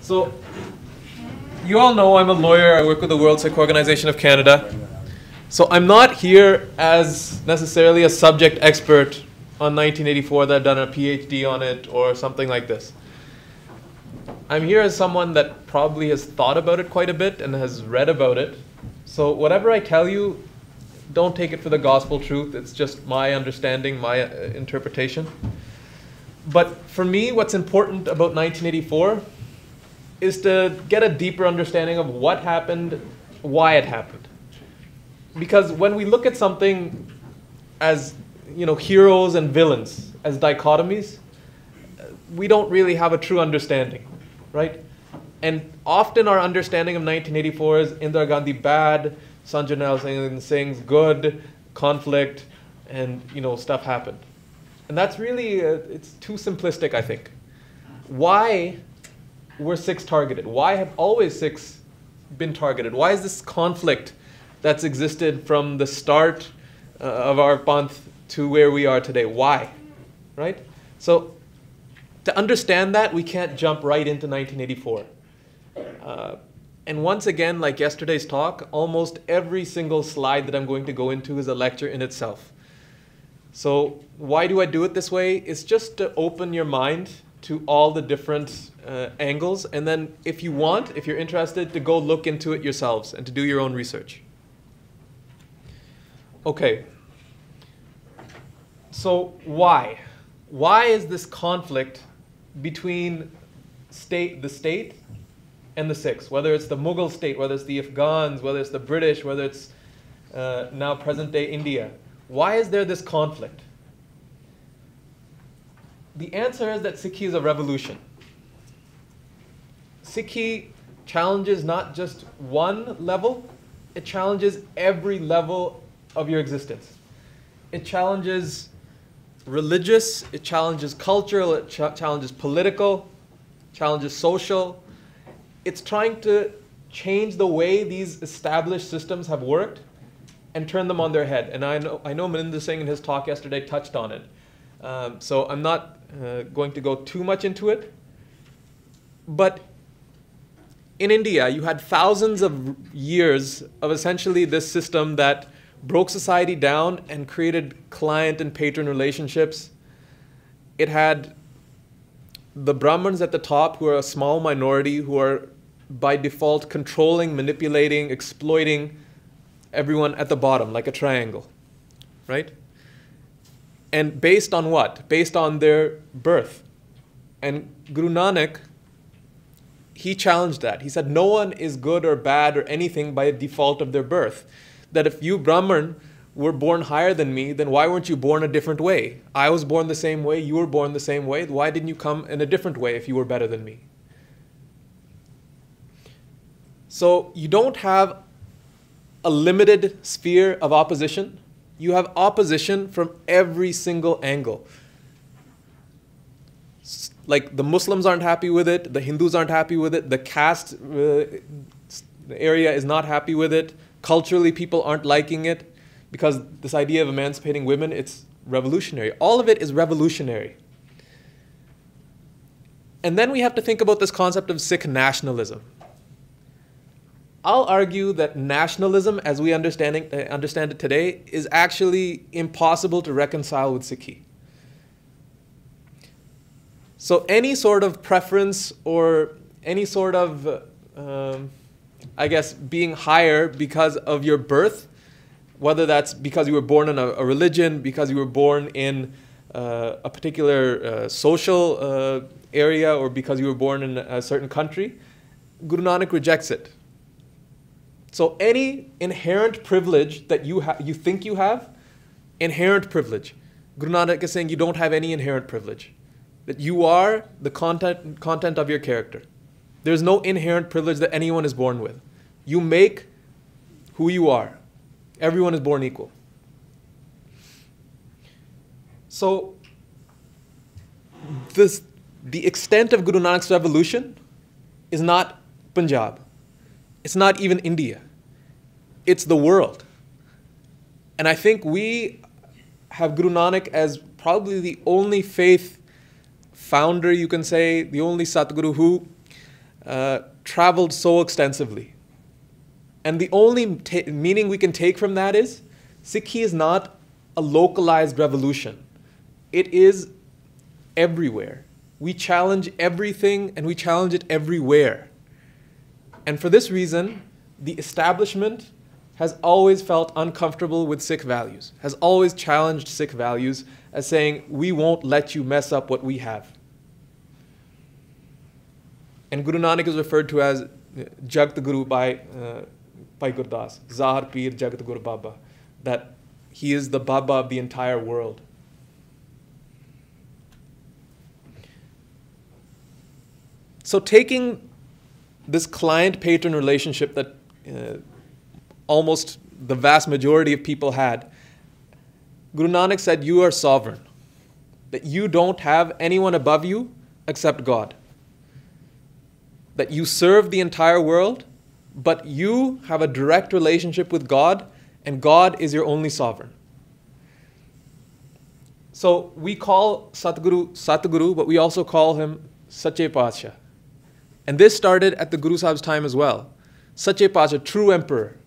So, you all know I'm a lawyer. I work with the World Sikh Organization of Canada. So, I'm not here as necessarily a subject expert on 1984 that I've done a PhD on it or something like this. I'm here as someone that probably has thought about it quite a bit and has read about it. So, whatever I tell you, don't take it for the gospel truth. It's just my understanding, my uh, interpretation. But for me, what's important about 1984 is to get a deeper understanding of what happened, why it happened. Because when we look at something as you know, heroes and villains, as dichotomies, we don't really have a true understanding, right? And often our understanding of 1984 is Indira Gandhi bad, Sant Jarnail Singh good, conflict, and you know stuff happened. And that's really, uh, it's too simplistic, I think. Why were Sikhs targeted? Why have always Sikhs been targeted? Why is this conflict that's existed from the start uh, of our Panth to where we are today? Why? Right? So, to understand that, we can't jump right into 1984. Uh, and once again, like yesterday's talk, almost every single slide that I'm going to go into is a lecture in itself. So why do I do it this way? It's just to open your mind to all the different uh, angles. And then if you want, if you're interested, to go look into it yourselves and to do your own research. Okay. So why? Why is this conflict between state, the state and the Sikhs, whether it's the Mughal state, whether it's the Afghans, whether it's the British, whether it's uh, now present day India? Why is there this conflict? The answer is that Sikhi is a revolution. Sikhi challenges not just one level, it challenges every level of your existence. It challenges religious, it challenges cultural, it ch- challenges political, challenges social. It's trying to change the way these established systems have worked and turn them on their head. And I know, I know Maninder Singh in his talk yesterday touched on it. Um, so I'm not uh, going to go too much into it. But in India, you had thousands of years of essentially this system that broke society down and created client and patron relationships. It had the Brahmins at the top, who are a small minority, who are by default controlling, manipulating, exploiting everyone at the bottom, like a triangle, right? And based on what? Based on their birth. And Guru Nanak, he challenged that. He said, No one is good or bad or anything by default of their birth. That if you, Brahman, were born higher than me, then why weren't you born a different way? I was born the same way, you were born the same way. Why didn't you come in a different way if you were better than me? So you don't have a limited sphere of opposition. You have opposition from every single angle. Like the Muslims aren't happy with it, the Hindus aren't happy with it, the caste uh, area is not happy with it. Culturally, people aren't liking it because this idea of emancipating women, it's revolutionary. All of it is revolutionary. And then we have to think about this concept of Sikh nationalism. I'll argue that nationalism, as we understanding, uh, understand it today, is actually impossible to reconcile with Sikhi. So, any sort of preference or any sort of, um, I guess, being higher because of your birth, whether that's because you were born in a, a religion, because you were born in uh, a particular uh, social uh, area, or because you were born in a certain country, Guru Nanak rejects it. So any inherent privilege that you, ha- you think you have, inherent privilege. Guru Nanak is saying you don't have any inherent privilege. That you are the content, content of your character. There's no inherent privilege that anyone is born with. You make who you are. Everyone is born equal. So, this, the extent of Guru Nanak's revolution is not Punjab. It's not even India, it's the world. And I think we have Guru Nanak as probably the only faith founder, you can say, the only Satguru who uh, traveled so extensively. And the only ta- meaning we can take from that is Sikhi is not a localized revolution, it is everywhere. We challenge everything and we challenge it everywhere. And for this reason, the establishment has always felt uncomfortable with Sikh values, has always challenged Sikh values as saying, we won't let you mess up what we have. And Guru Nanak is referred to as Jagat Guru by, uh, by Gurdas, Zahar Pir Jagat Guru Baba, that he is the Baba of the entire world. So, taking this client patron relationship that uh, almost the vast majority of people had, Guru Nanak said, You are sovereign, that you don't have anyone above you except God, that you serve the entire world, but you have a direct relationship with God, and God is your only sovereign. So we call Satguru Satguru, but we also call him Sache Pacha. And this started at the Guru Sahib's time as well. Sache Pacha, true emperor,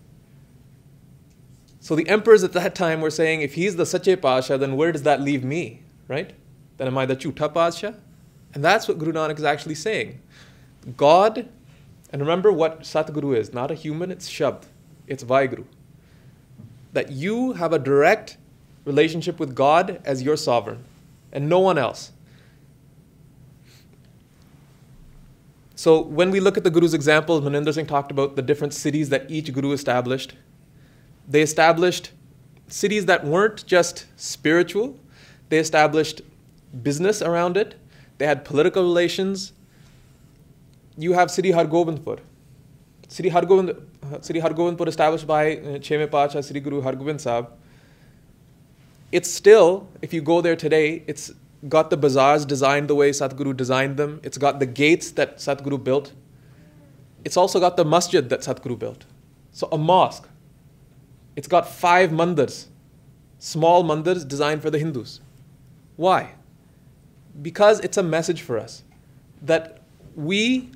so the emperors at that time were saying, if he's the Sache Pasha, then where does that leave me, right? Then am I the Chuta Pasha? And that's what Guru Nanak is actually saying. God, and remember what Satguru is, not a human, it's Shabd, it's Vaheguru. That you have a direct relationship with God as your sovereign, and no one else. So when we look at the Guru's examples, Maninder Singh talked about the different cities that each Guru established they established cities that weren't just spiritual, they established business around it, they had political relations. You have Sri Hargobindpur. Sri, Hargobind, Sri Hargobindpur established by uh, Cheme Pacha, Sri Guru Hargobind Sahib. It's still, if you go there today, it's got the bazaars designed the way Satguru designed them. It's got the gates that Satguru built. It's also got the masjid that Satguru built. So a mosque it's got five mandirs, small mandirs designed for the Hindus. Why? Because it's a message for us that we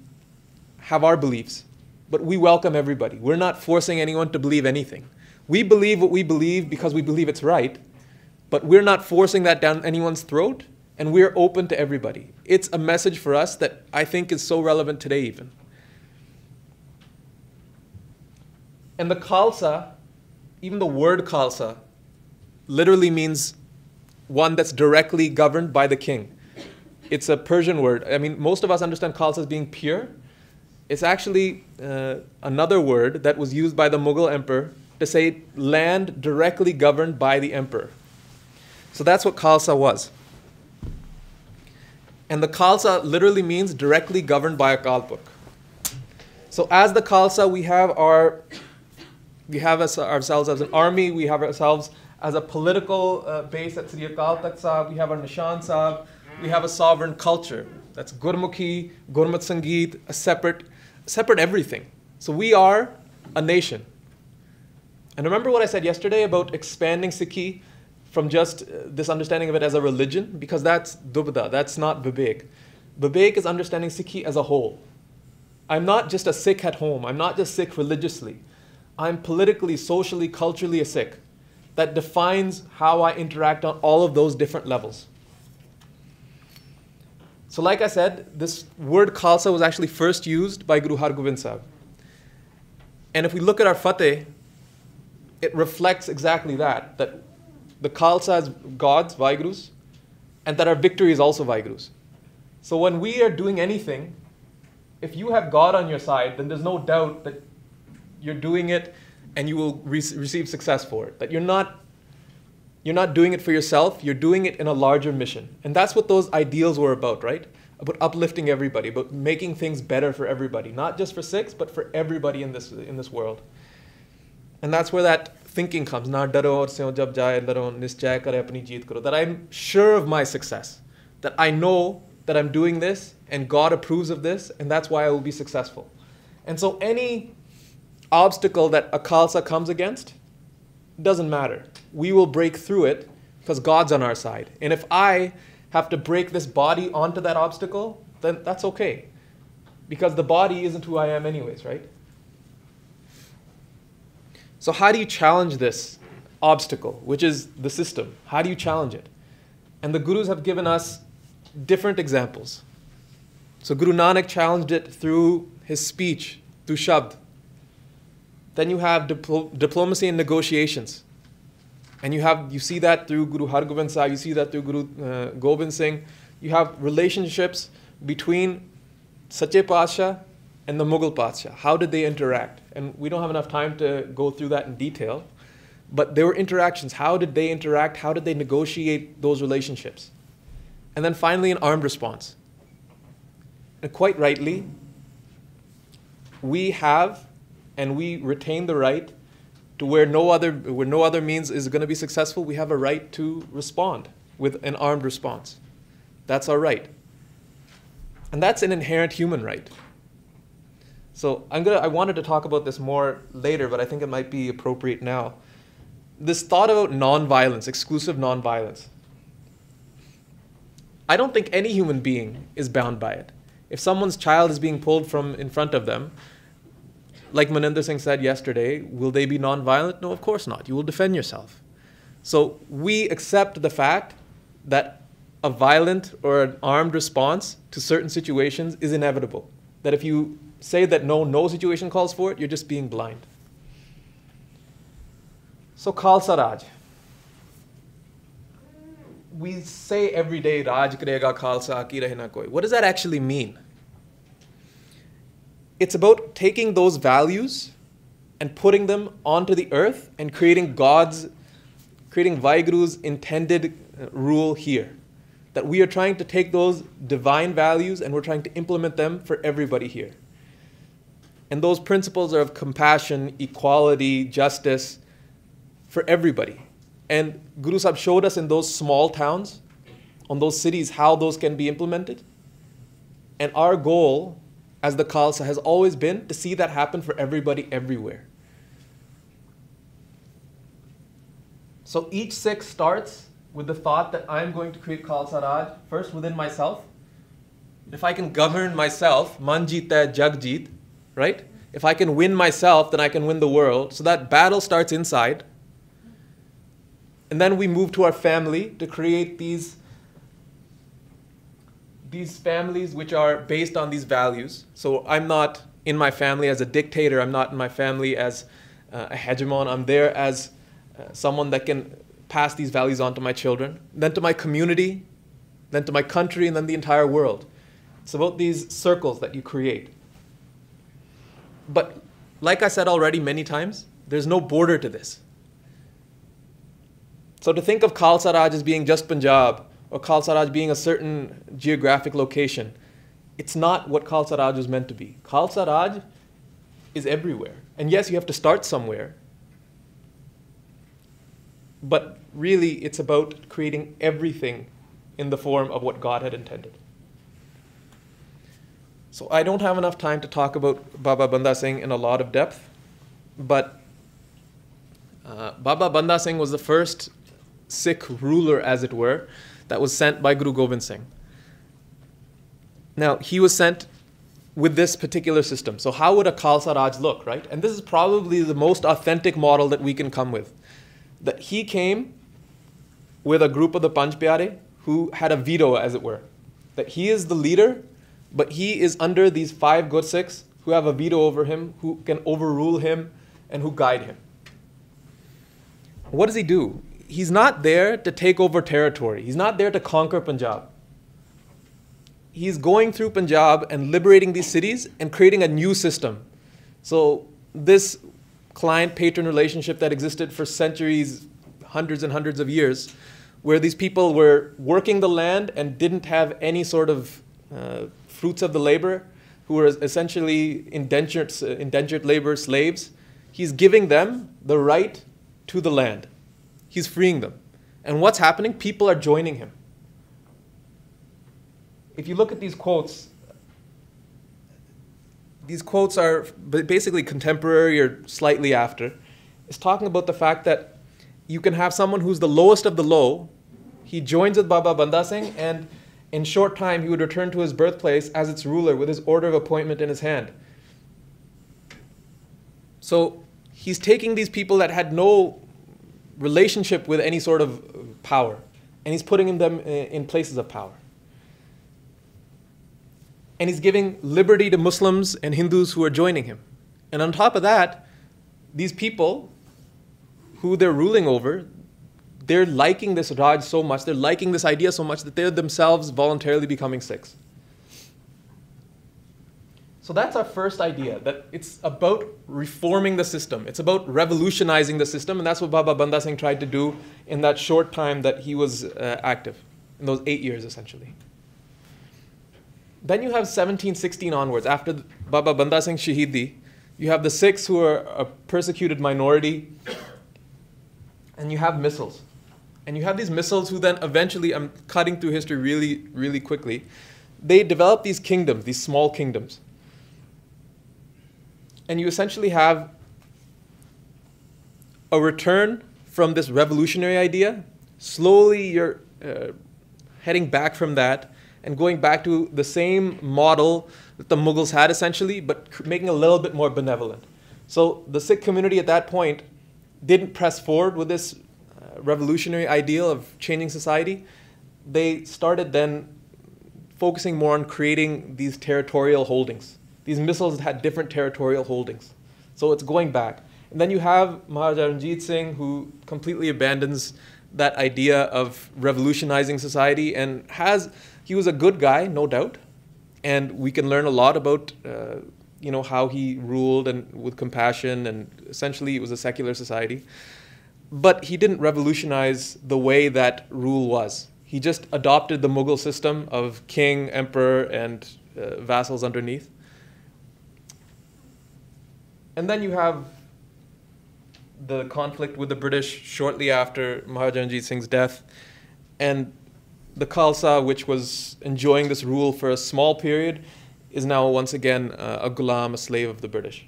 have our beliefs, but we welcome everybody. We're not forcing anyone to believe anything. We believe what we believe because we believe it's right, but we're not forcing that down anyone's throat, and we're open to everybody. It's a message for us that I think is so relevant today, even. And the Khalsa even the word Khalsa literally means one that's directly governed by the king. It's a Persian word. I mean, most of us understand Khalsa as being pure. It's actually uh, another word that was used by the Mughal emperor to say land directly governed by the emperor. So that's what Khalsa was. And the Khalsa literally means directly governed by Akal Purakh. So as the Khalsa, we have our we have ourselves as an army, we have ourselves as a political uh, base at Sri Akal Takht Sahib, we have our Nishan Sahib, we have a sovereign culture. That's Gurmukhi, Gurmat Sangeet, a separate, separate everything. So we are a nation. And remember what I said yesterday about expanding Sikhi from just uh, this understanding of it as a religion? Because that's dubda, that's not Vivek. Vivek is understanding Sikhi as a whole. I'm not just a Sikh at home, I'm not just Sikh religiously. I'm politically, socially, culturally a Sikh. That defines how I interact on all of those different levels. So, like I said, this word Khalsa was actually first used by Guru Hargobind Sahib. And if we look at our Fateh, it reflects exactly that that the Khalsa is God's, Vaheguru's, and that our victory is also Vaheguru's. So, when we are doing anything, if you have God on your side, then there's no doubt that you're doing it and you will re- receive success for it. That you're not you're not doing it for yourself, you're doing it in a larger mission. And that's what those ideals were about, right? About uplifting everybody, about making things better for everybody, not just for Sikhs, but for everybody in this in this world. And that's where that thinking comes. na daro aur se jab jaye daro nischay kare apni jeet karo That I'm sure of my success. That I know that I'm doing this and God approves of this, and that's why I will be successful. And so any obstacle that a Khalsa comes against doesn't matter. We will break through it because God's on our side. And if I have to break this body onto that obstacle, then that's okay. Because the body isn't who I am, anyways, right? So, how do you challenge this obstacle, which is the system? How do you challenge it? And the gurus have given us different examples. So, Guru Nanak challenged it through his speech, through Shabd. Then you have dipl- diplomacy and negotiations. And you have you see that through Guru Hargobind Sahib, you see that through Guru uh, Gobind Singh. You have relationships between Sache Pasha and the Mughal Pasha. How did they interact? And we don't have enough time to go through that in detail. But there were interactions. How did they interact? How did they negotiate those relationships? And then finally, an armed response. And quite rightly, we have and we retain the right to where no other where no other means is going to be successful, we have a right to respond with an armed response. That's our right. And that's an inherent human right. So I'm gonna I wanted to talk about this more later, but I think it might be appropriate now. This thought about nonviolence, exclusive nonviolence. I don't think any human being is bound by it. If someone's child is being pulled from in front of them, like Maninder Singh said yesterday, will they be nonviolent? No, of course not. You will defend yourself. So we accept the fact that a violent or an armed response to certain situations is inevitable. That if you say that no, no situation calls for it, you're just being blind. So Khalsa Raj. We say every day, Raj karega Khalsa, ki rahena koi. What does that actually mean? it's about taking those values and putting them onto the earth and creating God's, creating Vaheguru's intended uh, rule here. That we are trying to take those divine values and we're trying to implement them for everybody here. And those principles are of compassion, equality, justice for everybody. And Guru Sahib showed us in those small towns, on those cities, how those can be implemented. And our goal as the Khalsa has always been to see that happen for everybody everywhere. So each Sikh starts with the thought that I'm going to create Khalsa Raj first within myself. If I can govern myself, manjita jagjit, right? If I can win myself, then I can win the world. So that battle starts inside. And then we move to our family to create these these families which are based on these values. So I'm not in my family as a dictator, I'm not in my family as uh, a hegemon, I'm there as uh, someone that can pass these values on to my children, then to my community, then to my country, and then the entire world. It's about these circles that you create. But like I said already many times, there's no border to this. So to think of Khalsa Raj as being just Punjab or Khalsa Raj being a certain geographic location. It's not what Khalsa Raj was meant to be. Khalsa Raj is everywhere. And yes, you have to start somewhere. But really, it's about creating everything in the form of what God had intended. So I don't have enough time to talk about Baba Banda Singh in a lot of depth, but uh, Baba Banda Singh was the first Sikh ruler, as it were, that was sent by Guru Gobind Singh. Now, he was sent with this particular system. So, how would a Khalsa Raj look, right? And this is probably the most authentic model that we can come with. That he came with a group of the Panch Pyare who had a veto, as it were. That he is the leader, but he is under these five Gursikhs who have a veto over him, who can overrule him, and who guide him. What does he do? he's not there to take over territory. He's not there to conquer Punjab. He's going through Punjab and liberating these cities and creating a new system. So this client patron relationship that existed for centuries, hundreds and hundreds of years, where these people were working the land and didn't have any sort of uh, fruits of the labor, who were essentially indentured, indentured labor slaves, he's giving them the right to the land. He's freeing them. And what's happening? People are joining him. If you look at these quotes, these quotes are basically contemporary or slightly after. It's talking about the fact that you can have someone who's the lowest of the low he joins with Baba Banda Singh, and in short time he would return to his birthplace as its ruler with his order of appointment in his hand. So he's taking these people that had no relationship with any sort of power, and he's putting them in places of power. And he's giving liberty to Muslims and Hindus who are joining him. And on top of that, these people who they're ruling over, they're liking this Raj so much, they're liking this idea so much that they're themselves voluntarily becoming Sikhs. So that's our first idea that it's about reforming the system. It's about revolutionizing the system, and that's what Baba Banda Singh tried to do in that short time that he was uh, active, in those eight years essentially. Then you have 1716 onwards, after Baba Banda Singh Shahidi, you have the Sikhs who are a persecuted minority, and you have misls. And you have these misls who then eventually, I'm cutting through history really, really quickly, they develop these kingdoms, these small kingdoms. And you essentially have a return from this revolutionary idea. Slowly, you're uh, heading back from that and going back to the same model that the Mughals had essentially, but making a little bit more benevolent. So the Sikh community at that point didn't press forward with this revolutionary ideal of changing society. They started then focusing more on creating these territorial holdings. These misls had different territorial holdings. So it's going back. And then you have Maharaja Ranjit Singh, who completely abandons that idea of revolutionizing society and has, he was a good guy, no doubt. And we can learn a lot about, uh, you know, how he ruled and with compassion and essentially it was a secular society. But he didn't revolutionize the way that rule was. He just adopted the Mughal system of king, emperor, and uh, vassals underneath. And then you have the conflict with the British shortly after Maharaja Ranjit Singh's death, and the Khalsa, which was enjoying this rule for a small period, is now once again uh, a gulam, a slave of the British.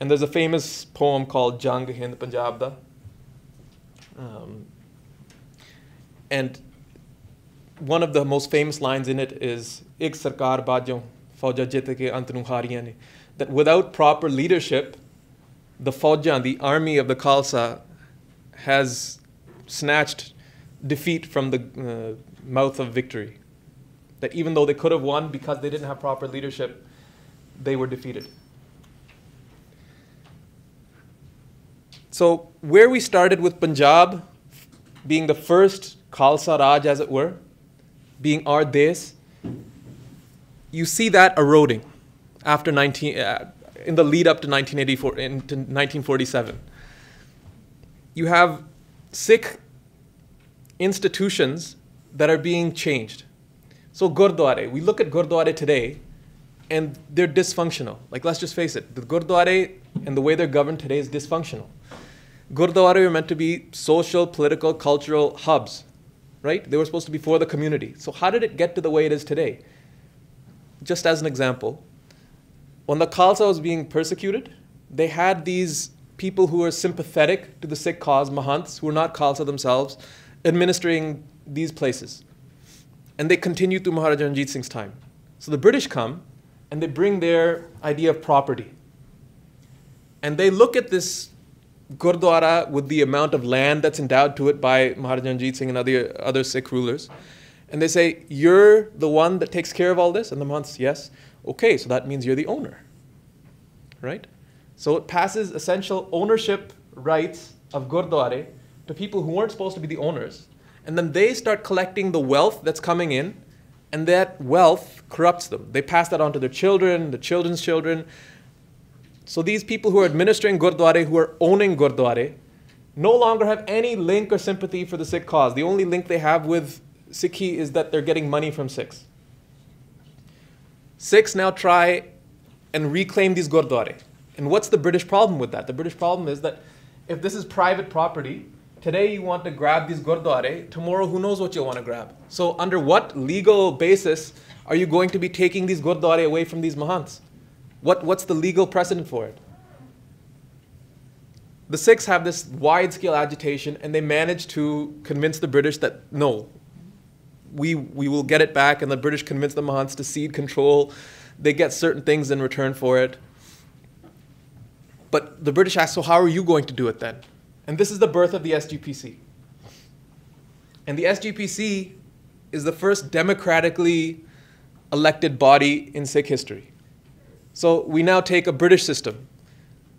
And there's a famous poem called Jang Hind Punjab Da. Um, and one of the most famous lines in it is Ik sarkar jit ke that without proper leadership, the Faujan, the army of the Khalsa, has snatched defeat from the uh, mouth of victory. That even though they could have won because they didn't have proper leadership, they were defeated. So, where we started with Punjab being the first Khalsa Raj, as it were, being our des, you see that eroding after 19, uh, in the lead up to 1984, into 1947. You have Sikh institutions that are being changed. So Gurdwara, we look at Gurdwara today and they're dysfunctional. Like let's just face it, the Gurdwara and the way they're governed today is dysfunctional. Gurdwara were meant to be social, political, cultural hubs, right? They were supposed to be for the community. So how did it get to the way it is today? Just as an example, when the Khalsa was being persecuted, they had these people who were sympathetic to the Sikh cause, Mahants, who were not Khalsa themselves, administering these places. And they continued through Maharaja Ranjit Singh's time. So the British come and they bring their idea of property. And they look at this Gurdwara with the amount of land that's endowed to it by Maharaja Ranjit Singh and other, other Sikh rulers. And they say, You're the one that takes care of all this? And the Mahants, Yes. Okay, so that means you're the owner, right? So it passes essential ownership rights of Gurdwara to people who weren't supposed to be the owners. And then they start collecting the wealth that's coming in, and that wealth corrupts them. They pass that on to their children, the children's children. So these people who are administering Gurdwara, who are owning Gurdwara, no longer have any link or sympathy for the Sikh cause. The only link they have with Sikhi is that they're getting money from Sikhs. Sikhs now try and reclaim these gurdwara. And what's the British problem with that? The British problem is that if this is private property, today you want to grab these gurdwara, tomorrow who knows what you'll want to grab. So under what legal basis are you going to be taking these gurdwara away from these mahants? What, what's the legal precedent for it? the Sikhs have this wide scale agitation and they manage to convince the British that no, we, we will get it back, and the British convince the Mahants to cede control. They get certain things in return for it. But the British ask, so how are you going to do it then? And this is the birth of the SGPC. And the SGPC is the first democratically elected body in Sikh history. So we now take a British system.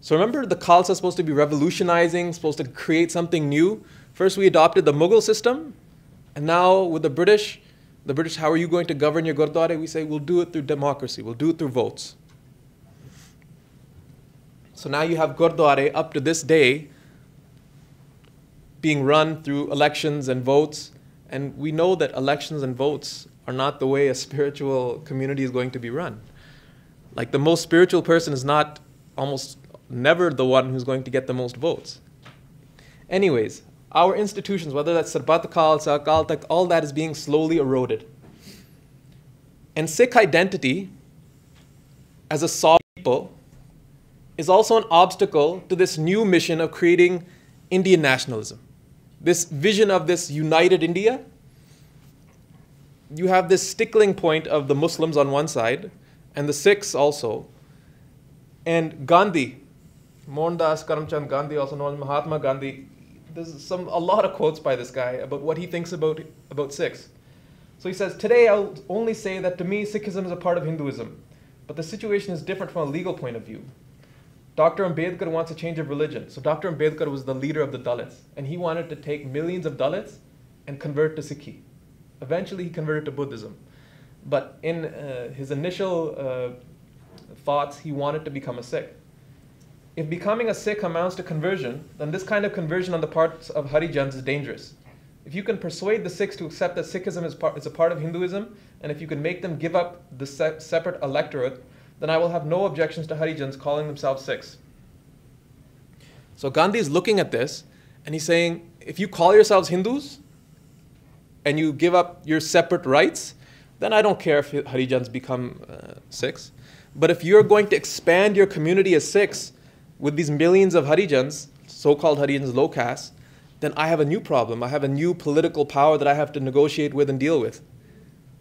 So remember, the Khalsa is supposed to be revolutionizing, supposed to create something new. First, we adopted the Mughal system, and now with the British, the British, how are you going to govern your Gurdwara? We say, we'll do it through democracy, we'll do it through votes. So now you have Gurdwara up to this day being run through elections and votes. And we know that elections and votes are not the way a spiritual community is going to be run. Like the most spiritual person is not almost never the one who's going to get the most votes. Anyways, our institutions, whether that's Sarbat Khalsa, Akal Takht, all that is being slowly eroded. And Sikh identity as a sovereign people is also an obstacle to this new mission of creating Indian nationalism. This vision of this united India. You have this stickling point of the Muslims on one side and the Sikhs also. And Gandhi, Mohandas Karamchand Gandhi, also known as Mahatma Gandhi, there's some a lot of quotes by this guy about what he thinks about about Sikhs. So he says, Today I'll only say that to me Sikhism is a part of Hinduism, but the situation is different from a legal point of view. Dr. Ambedkar wants a change of religion. So Dr. Ambedkar was the leader of the Dalits, and he wanted to take millions of Dalits and convert to Sikhi. Eventually, he converted to Buddhism. But in uh, his initial uh, thoughts, he wanted to become a Sikh. If becoming a Sikh amounts to conversion, then this kind of conversion on the part of Harijans is dangerous. If you can persuade the Sikhs to accept that Sikhism is, part, is a part of Hinduism, and if you can make them give up the se- separate electorate, then I will have no objections to Harijans calling themselves Sikhs. So Gandhi is looking at this, and he's saying, if you call yourselves Hindus, and you give up your separate rights, then I don't care if Harijans become uh, Sikhs. But if you're going to expand your community as Sikhs, with these millions of Harijans, so called Harijans, low caste, then I have a new problem. I have a new political power that I have to negotiate with and deal with.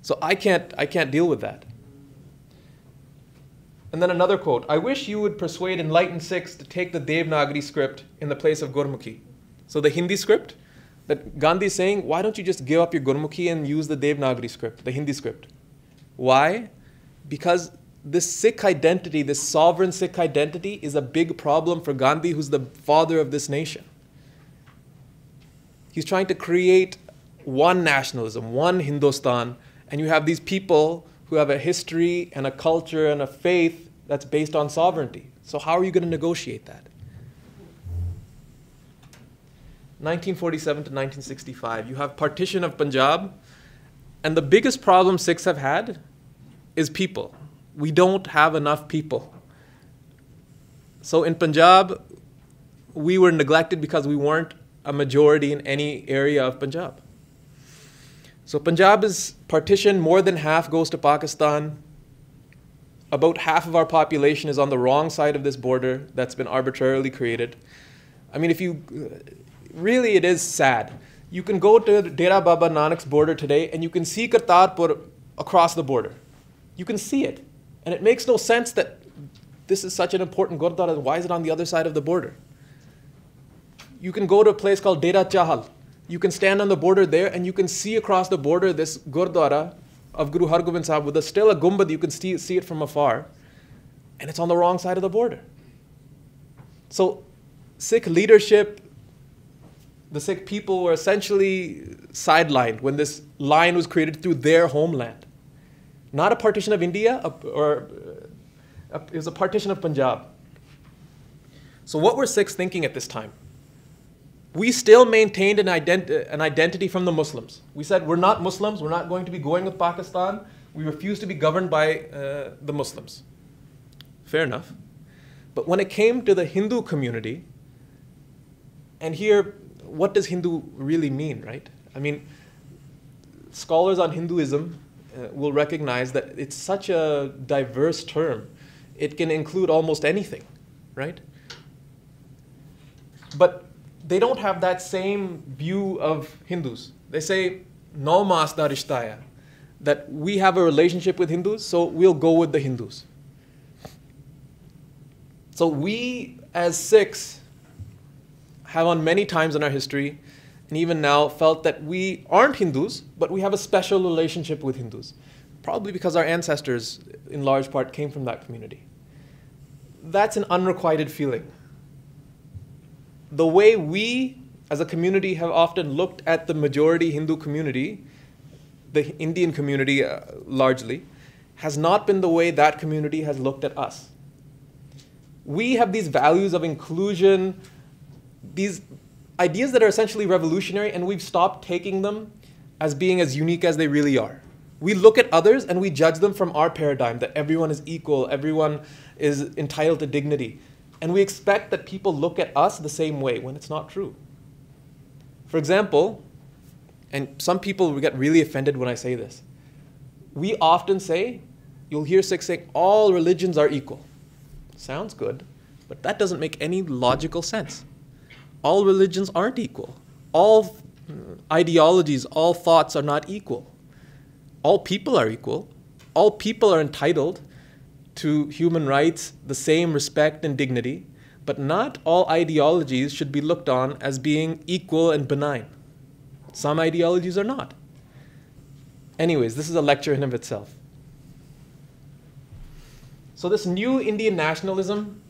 So I can't, I can't deal with that. And then another quote I wish you would persuade enlightened Sikhs to take the Devanagari script in the place of Gurmukhi. So the Hindi script that Gandhi is saying, why don't you just give up your Gurmukhi and use the Devanagari script, the Hindi script? Why? Because this Sikh identity, this sovereign Sikh identity, is a big problem for Gandhi, who's the father of this nation. He's trying to create one nationalism, one Hindustan, and you have these people who have a history and a culture and a faith that's based on sovereignty. So, how are you going to negotiate that? 1947 to 1965, you have partition of Punjab, and the biggest problem Sikhs have had is people we don't have enough people. So in Punjab, we were neglected because we weren't a majority in any area of Punjab. So Punjab is partitioned, more than half goes to Pakistan. About half of our population is on the wrong side of this border that's been arbitrarily created. I mean, if you really, it is sad. You can go to Dera Baba Nanak's border today and you can see Kartarpur across the border. You can see it. And it makes no sense that this is such an important Gurdwara. Why is it on the other side of the border? You can go to a place called Dera Chahal. You can stand on the border there and you can see across the border this Gurdwara of Guru Hargobind Sahib with a, still a gumbad. You can see, see it from afar. And it's on the wrong side of the border. So, Sikh leadership, the Sikh people were essentially sidelined when this line was created through their homeland not a partition of India, or uh, it was a partition of Punjab. So, what were Sikhs thinking at this time? We still maintained an, ident- an identity from the Muslims. We said, we're not Muslims, we're not going to be going with Pakistan, we refuse to be governed by uh, the Muslims. Fair enough. But when it came to the Hindu community, and here, what does Hindu really mean, right? I mean, scholars on Hinduism uh, will recognize that it's such a diverse term. It can include almost anything, right? But they don't have that same view of Hindus. They say, no mas darishtaya, that we have a relationship with Hindus, so we'll go with the Hindus. So we, as Sikhs, have on many times in our history, and even now, felt that we aren't Hindus, but we have a special relationship with Hindus. Probably because our ancestors, in large part, came from that community. That's an unrequited feeling. The way we, as a community, have often looked at the majority Hindu community, the Indian community uh, largely, has not been the way that community has looked at us we have these values of inclusion, these ideas that are essentially revolutionary, and we've stopped taking them as being as unique as they really are. We look at others and we judge them from our paradigm that everyone is equal, everyone is entitled to dignity. And we expect that people look at us the same way when it's not true. For example, and some people get really offended when I say this, we often say, you'll hear Sikhs saying, all religions are equal. Sounds good, but that doesn't make any logical sense. All religions aren't equal. All uh, ideologies, all thoughts are not equal. All people are equal. All people are entitled to human rights, the same respect and dignity, but not all ideologies should be looked on as being equal and benign. Some ideologies are not. Anyways, this is a lecture in of itself. So, this new Indian nationalism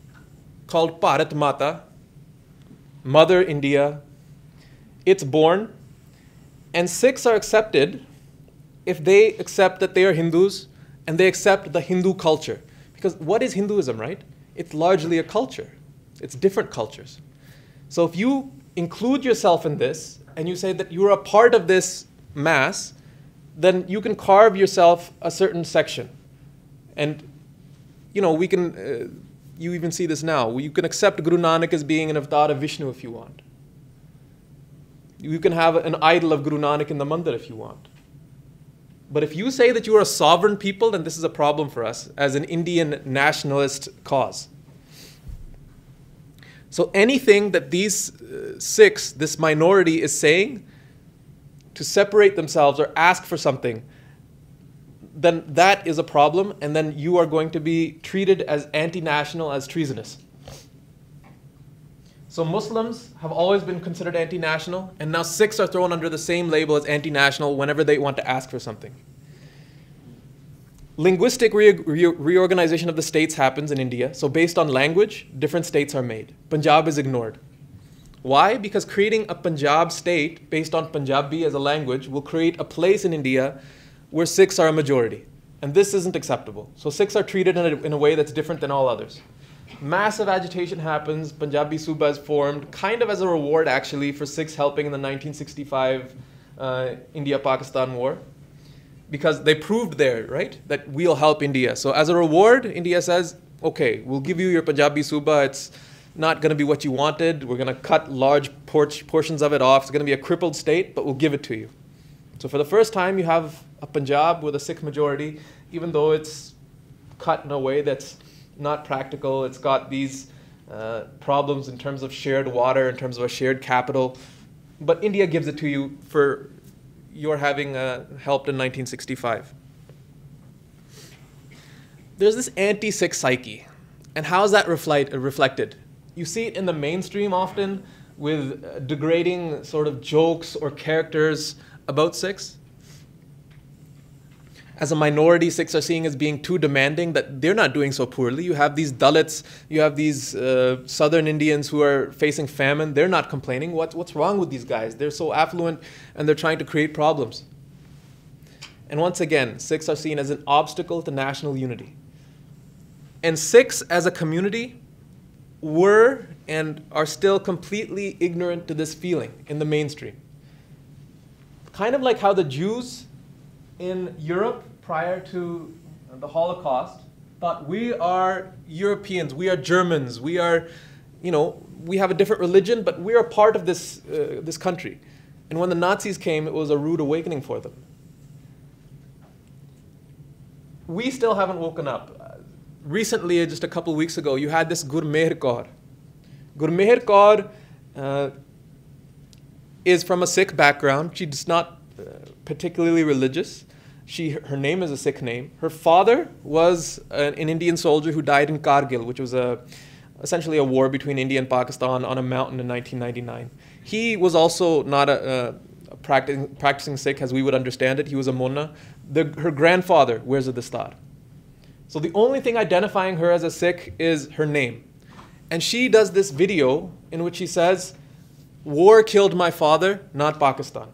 called Bharat Mata, Mother India, it's born, and Sikhs are accepted if they accept that they are Hindus and they accept the Hindu culture. Because what is Hinduism, right? It's largely a culture, it's different cultures. So, if you include yourself in this and you say that you're a part of this mass, then you can carve yourself a certain section. And you know, we can, uh, you even see this now. You can accept Guru Nanak as being an avatar of Vishnu if you want. You can have an idol of Guru Nanak in the mandir if you want. But if you say that you are a sovereign people, then this is a problem for us as an Indian nationalist cause. So anything that these uh, Sikhs, this minority, is saying to separate themselves or ask for something then that is a problem, and then you are going to be treated as anti national, as treasonous. So Muslims have always been considered anti national, and now Sikhs are thrown under the same label as anti national whenever they want to ask for something. Linguistic re- re- reorganization of the states happens in India. So, based on language, different states are made. Punjab is ignored. Why? Because creating a Punjab state based on Punjabi as a language will create a place in India where Sikhs are a majority. And this isn't acceptable. So Sikhs are treated in a, in a way that's different than all others. Massive agitation happens. Punjabi Suba is formed, kind of as a reward, actually, for Sikhs helping in the 1965 uh, India Pakistan war. Because they proved there, right, that we'll help India. So as a reward, India says, okay, we'll give you your Punjabi Suba. It's not going to be what you wanted. We're going to cut large por- portions of it off. It's going to be a crippled state, but we'll give it to you. So for the first time, you have a Punjab with a Sikh majority, even though it's cut in a way that's not practical. It's got these uh, problems in terms of shared water, in terms of a shared capital. But India gives it to you for your having uh, helped in 1965. There's this anti Sikh psyche. And how is that reflect, uh, reflected? You see it in the mainstream often with uh, degrading sort of jokes or characters about Sikhs as a minority, Sikhs are seeing as being too demanding that they're not doing so poorly. You have these Dalits, you have these uh, southern Indians who are facing famine. They're not complaining. What, what's wrong with these guys? They're so affluent and they're trying to create problems. And once again, Sikhs are seen as an obstacle to national unity. And Sikhs as a community were and are still completely ignorant to this feeling in the mainstream. Kind of like how the Jews in Europe prior to the Holocaust thought we are Europeans, we are Germans, we are, you know, we have a different religion, but we are part of this, uh, this country. And when the Nazis came, it was a rude awakening for them. We still haven't woken up. Recently, just a couple weeks ago, you had this Gurmehr Kaur. Gurmehr Kaur uh, is from a Sikh background. She's not uh, particularly religious. She, her name is a Sikh name. Her father was an, an Indian soldier who died in Kargil, which was a, essentially a war between India and Pakistan on a mountain in 1999. He was also not a, a practicing, practicing Sikh as we would understand it. He was a Munna. The, her grandfather wears a dastar. So the only thing identifying her as a Sikh is her name. And she does this video in which she says, War killed my father, not Pakistan.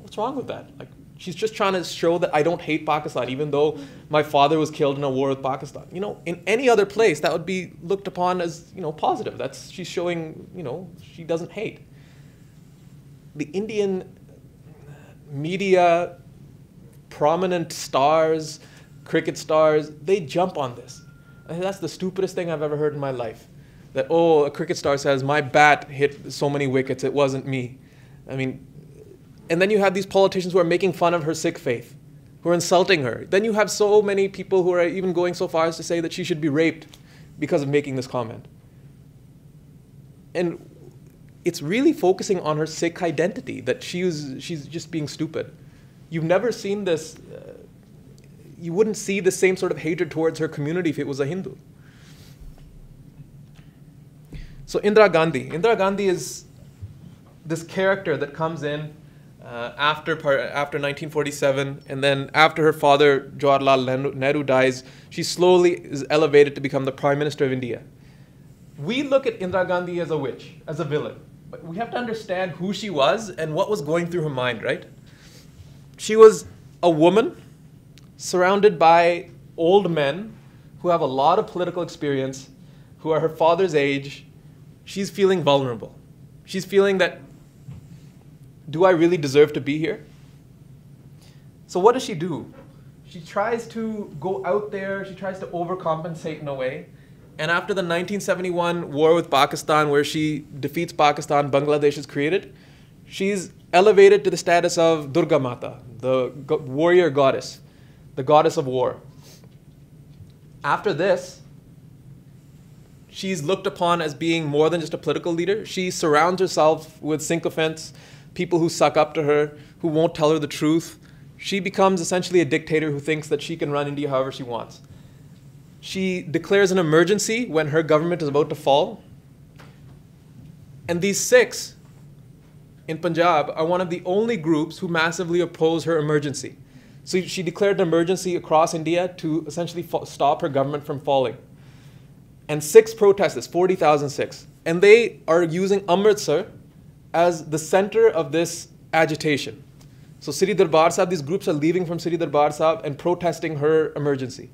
What's wrong with that? Like, she's just trying to show that I don't hate Pakistan, even though my father was killed in a war with Pakistan. You know, in any other place, that would be looked upon as, you know, positive. That's, she's showing, you know, she doesn't hate. The Indian media, prominent stars, cricket stars, they jump on this. And that's the stupidest thing I've ever heard in my life. That, oh, a cricket star says, my bat hit so many wickets, it wasn't me. I mean, and then you have these politicians who are making fun of her Sikh faith, who are insulting her. Then you have so many people who are even going so far as to say that she should be raped because of making this comment. And it's really focusing on her Sikh identity, that she's, she's just being stupid. You've never seen this. Uh, you wouldn't see the same sort of hatred towards her community if it was a Hindu. So Indira Gandhi. Indira Gandhi is this character that comes in uh, after, after 1947, and then after her father, Jawaharlal Nehru, dies, she slowly is elevated to become the Prime Minister of India. We look at Indira Gandhi as a witch, as a villain. But we have to understand who she was and what was going through her mind, right? She was a woman surrounded by old men who have a lot of political experience, who are her father's age. She's feeling vulnerable. She's feeling that, do I really deserve to be here? So, what does she do? She tries to go out there, she tries to overcompensate in a way. And after the 1971 war with Pakistan, where she defeats Pakistan, Bangladesh is created, she's elevated to the status of Durga Mata, the warrior goddess the goddess of war. After this, she's looked upon as being more than just a political leader. She surrounds herself with sycophants, people who suck up to her, who won't tell her the truth. She becomes essentially a dictator who thinks that she can run India however she wants. She declares an emergency when her government is about to fall. And these Sikhs in Punjab are one of the only groups who massively oppose her emergency. So she declared an emergency across India to essentially stop her government from falling. And Sikhs protesters, 40,000 Sikhs, and they are using Amritsar as the center of this agitation. So Sri Darbar Sahib, these groups are leaving from Sri Darbar Sahib and protesting her emergency.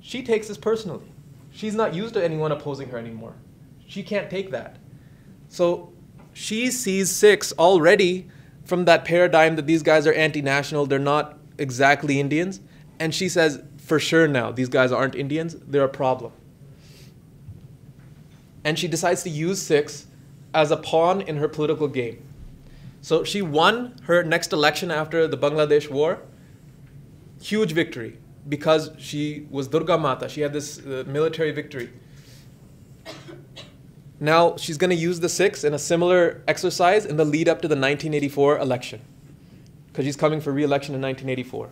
She takes this personally. She's not used to anyone opposing her anymore. She can't take that. So she sees Sikhs already from that paradigm that these guys are anti-national, they're not exactly Indians. And she says, for sure now, these guys aren't Indians, they're a problem. And she decides to use Sikhs as a pawn in her political game. So she won her next election after the Bangladesh war. Huge victory because she was Durga Mata. She had this uh, military victory. Now she's going to use the Sikhs in a similar exercise in the lead up to the 1984 election because she's coming for re-election in 1984.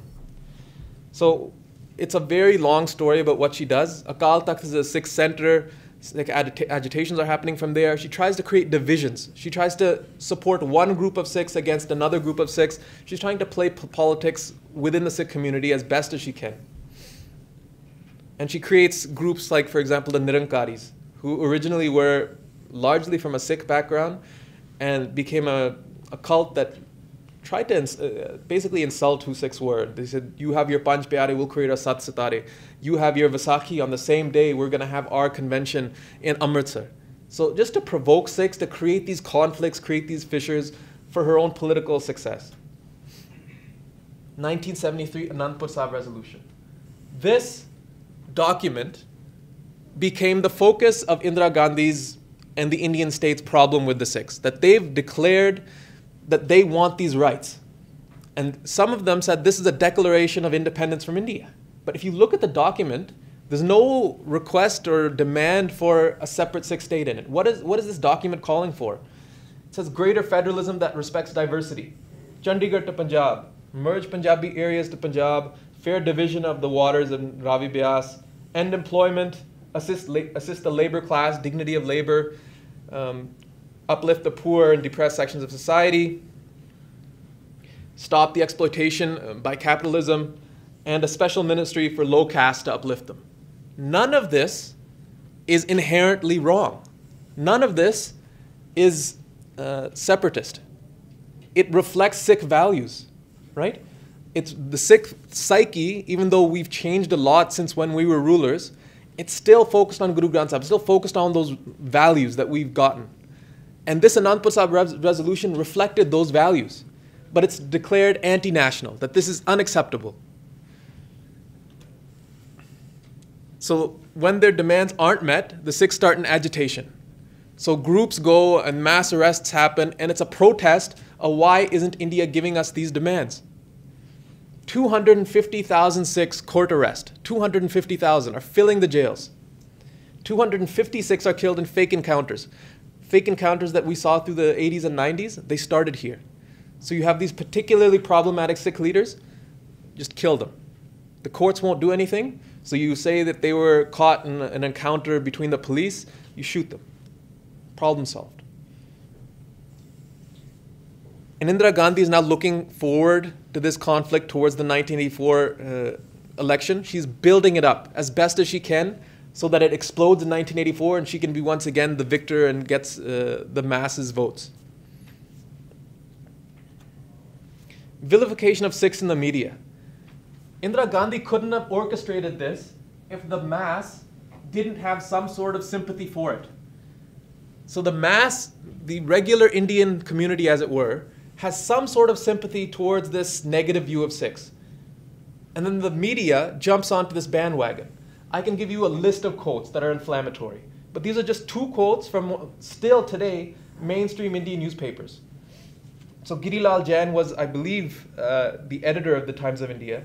So it's a very long story about what she does. Akal Takht is a Sikh center. Like agitations are happening from there. She tries to create divisions. She tries to support one group of Sikhs against another group of Sikhs. She's trying to play politics within the Sikh community as best as she can. And she creates groups like, for example, the Nirankaris, who originally were largely from a Sikh background and became a, a cult that tried to ins- uh, basically insult who Sikhs were. They said, You have your Panch Pyare, we'll create a Sat Sitare. You have your Vaisakhi on the same day, we're going to have our convention in Amritsar. So, just to provoke Sikhs, to create these conflicts, create these fissures for her own political success. 1973 Anandpur Sahib Resolution. This document became the focus of Indira Gandhi's and the Indian state's problem with the Sikhs, that they've declared that they want these rights. And some of them said this is a declaration of independence from India. But if you look at the document, There's no request or demand for a separate Sikh state in it. What is, what is this document calling for? It says greater federalism that respects diversity. Chandigarh to Punjab, merge Punjabi areas to Punjab, fair division of the waters in Ravi Beas, end employment, assist, assist the labor class, dignity of labor, um, uplift the poor and depressed sections of society, stop the exploitation uh, by capitalism, and a special ministry for low caste to uplift them. None of this is inherently wrong. None of this is uh, separatist. It reflects Sikh values, right? It's the Sikh psyche, even though we've changed a lot since when we were rulers, it's still focused on Guru Granth Sahib, still focused on those values that we've gotten. And this Anandpur Sahib res- resolution reflected those values, but it's declared anti national, that this is unacceptable. So when their demands aren't met, the Sikhs start an agitation. So groups go and mass arrests happen, and it's a protest of why isn't India giving us these demands? 250,000 Sikhs court arrest, 250,000 are filling the jails. 256 are killed in fake encounters. Fake encounters that we saw through the 80s and 90s, they started here. So you have these particularly problematic Sikh leaders, just kill them. The courts won't do anything, so you say that they were caught in an encounter between the police, you shoot them. Problem solved. And Indira Gandhi is now looking forward to this conflict towards the 1984 uh, election. She's building it up as best as she can so that it explodes in 1984 and she can be once again the victor and gets uh, the masses' votes. Vilification of Sikhs in the media. Indira Gandhi couldn't have orchestrated this if the mass didn't have some sort of sympathy for it. So the mass, the regular Indian community, as it were, has some sort of sympathy towards this negative view of Sikhs. And then the media jumps onto this bandwagon. I can give you a list of quotes that are inflammatory, but these are just two quotes from still today mainstream Indian newspapers. So Girilal Jain was, I believe, uh, the editor of the Times of India,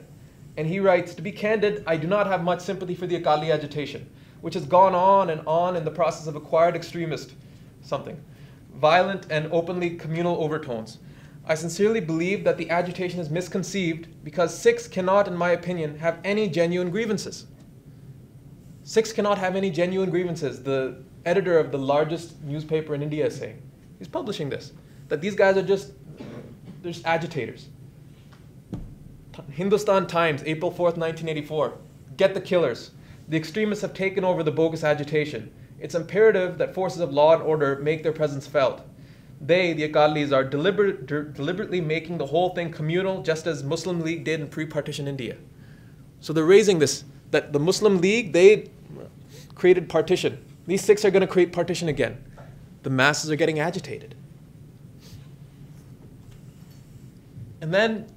and he writes, To be candid, I do not have much sympathy for the Akali agitation, which has gone on and on in the process of acquired extremist something, violent and openly communal overtones. I sincerely believe that the agitation is misconceived because Sikhs cannot, in my opinion, have any genuine grievances. Sikhs cannot have any genuine grievances. The editor of the largest newspaper in India is saying. He's publishing this. That these guys are just, they're just agitators. Hindustan Times, April 4th, 1984. Get the killers. The extremists have taken over the bogus agitation. It's imperative that forces of law and order make their presence felt. They, the Akalis, are deliberate, de- deliberately making the whole thing communal, just as Muslim League did in pre-partition India. So they're raising this that the Muslim League they created partition. These Sikhs are going to create partition again. The masses are getting agitated. And then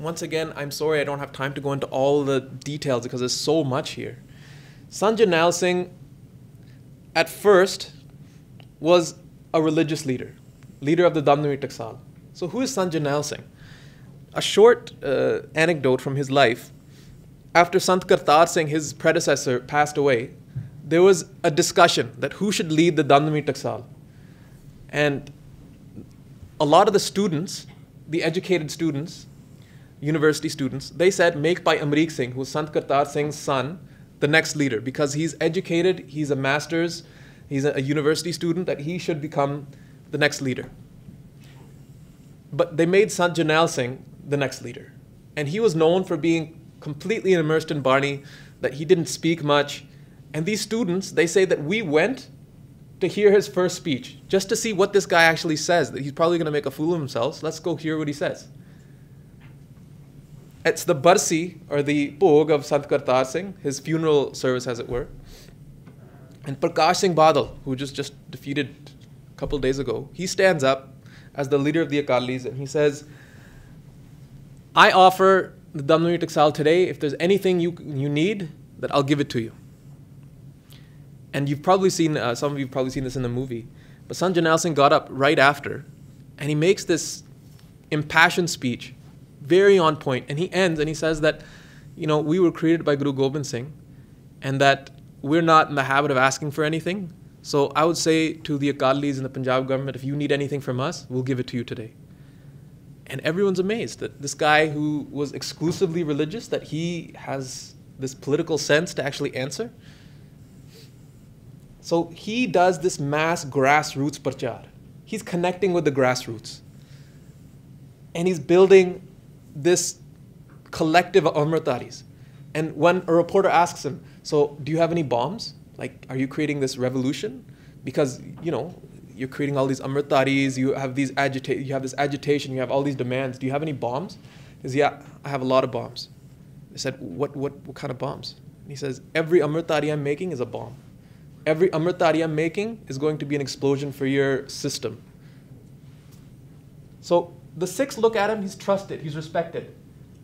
once again, I'm sorry I don't have time to go into all the details because there's so much here. Sant Jarnail Singh, at first, was a religious leader, leader of the Damdami Taksal. So, who is Sant Jarnail Singh? A short uh, anecdote from his life. After Sant Kartar Singh, his predecessor, passed away, there was a discussion that who should lead the Damdami Taksal. And a lot of the students, the educated students, university students, they said make Bhai Amrik Singh, who's Sant Kartar Singh's son, the next leader because he's educated, he's a master's, he's a, university student, that he should become the next leader. But they made Sant Jarnail Singh the next leader. And he was known for being completely immersed in Bani, that he didn't speak much. And these students, they say that we went to hear his first speech, just to see what this guy actually says, that he's probably going to make a fool of himself. So let's go hear what he says. It's the Barsi, or the Bhog of Sant Kartar Singh, his funeral service, as it were. And Prakash Singh Badal, who just, just defeated a couple days ago, he stands up as the leader of the Akalis and he says, I offer the Damdami Taksal today. If there's anything you, you need, that I'll give it to you. And you've probably seen, uh, some of you have probably seen this in the movie, but Sanjay Singh got up right after and he makes this impassioned speech very on point. And he ends and he says that, you know, we were created by Guru Gobind Singh, and that we're not in the habit of asking for anything. So I would say to the Akalis and the Punjab government, if you need anything from us, we'll give it to you today. And everyone's amazed that this guy who was exclusively religious, that he has this political sense to actually answer. So he does this mass grassroots prachar. He's connecting with the grassroots. And he's building this collective of Amritdharis. And when a reporter asks him, So, do you have any bombs? Like, are you creating this revolution? Because, you know, you're creating all these Amritdharis, you have these agita- you have this agitation, you have all these demands. Do you have any bombs? He says, Yeah, I have a lot of bombs. They said, What, what, what kind of bombs? And he says, Every Amritdhari I'm making is a bomb. Every Amritdhari I'm making is going to be an explosion for your system. So the Sikhs look at him, he's trusted, he's respected.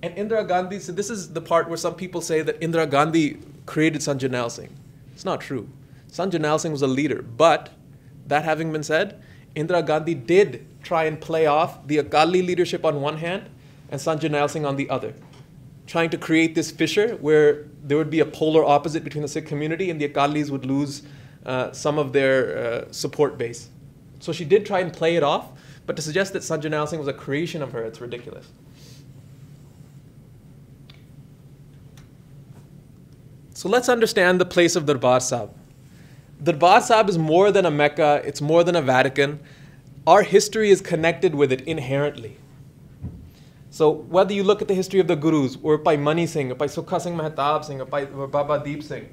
And Indira Gandhi, so this is the part where some people say that Indira Gandhi created Sant Jarnail Singh. It's not true. Sant Jarnail Singh was a leader, but that having been said, Indira Gandhi did try and play off the Akali leadership on one hand and Sant Jarnail Singh on the other, trying to create this fissure where there would be a polar opposite between the Sikh community and the Akalis would lose uh, some of their uh, support base. So she did try and play it off, but to suggest that Sant Singh was a creation of her, it's ridiculous. So let's understand the place of Darbar Sahib. Darbar Sahib is more than a Mecca, it's more than a Vatican. Our history is connected with it inherently. So whether you look at the history of the Gurus, or Bhai Mani Singh, or Bhai Sukha Singh Mehtab Singh, or by Baba Deep Singh,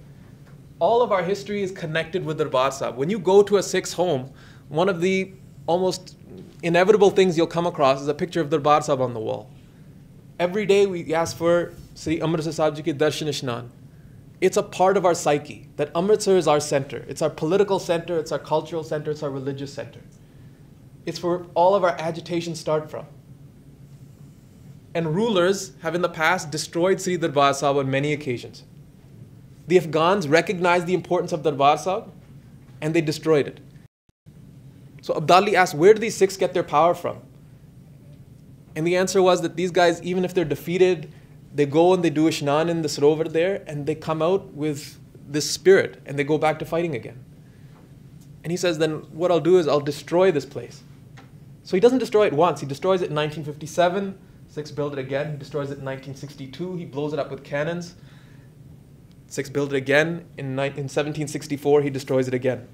all of our history is connected with Darbar Sahib. When you go to a Sikh's home, one of the almost inevitable things you'll come across is a picture of Darbar Sahib on the wall. Every day we ask for Sri Amritsar Sahib Ji ki darshan ishnan it's a part of our psyche that Amritsar is our center. It's our political center, it's our cultural center, it's our religious center. It's where all of our agitations start from. And rulers have in the past destroyed Sri Darbar Sahib on many occasions. The Afghans recognized the importance of Darbar Sahib and they destroyed it. So Abdali asked, where do these Sikhs get their power from? And the answer was that these guys, even if they're defeated, they go and they do Ishnan in the Sarovar there, and they come out with this spirit, and they go back to fighting again. And he says, then what I'll do is I'll destroy this place. So he doesn't destroy it once. He destroys it in 1957. Sikhs build it again. He destroys it in 1962. He blows it up with cannons. Sikhs build it again. In, in 1764, he destroys it again.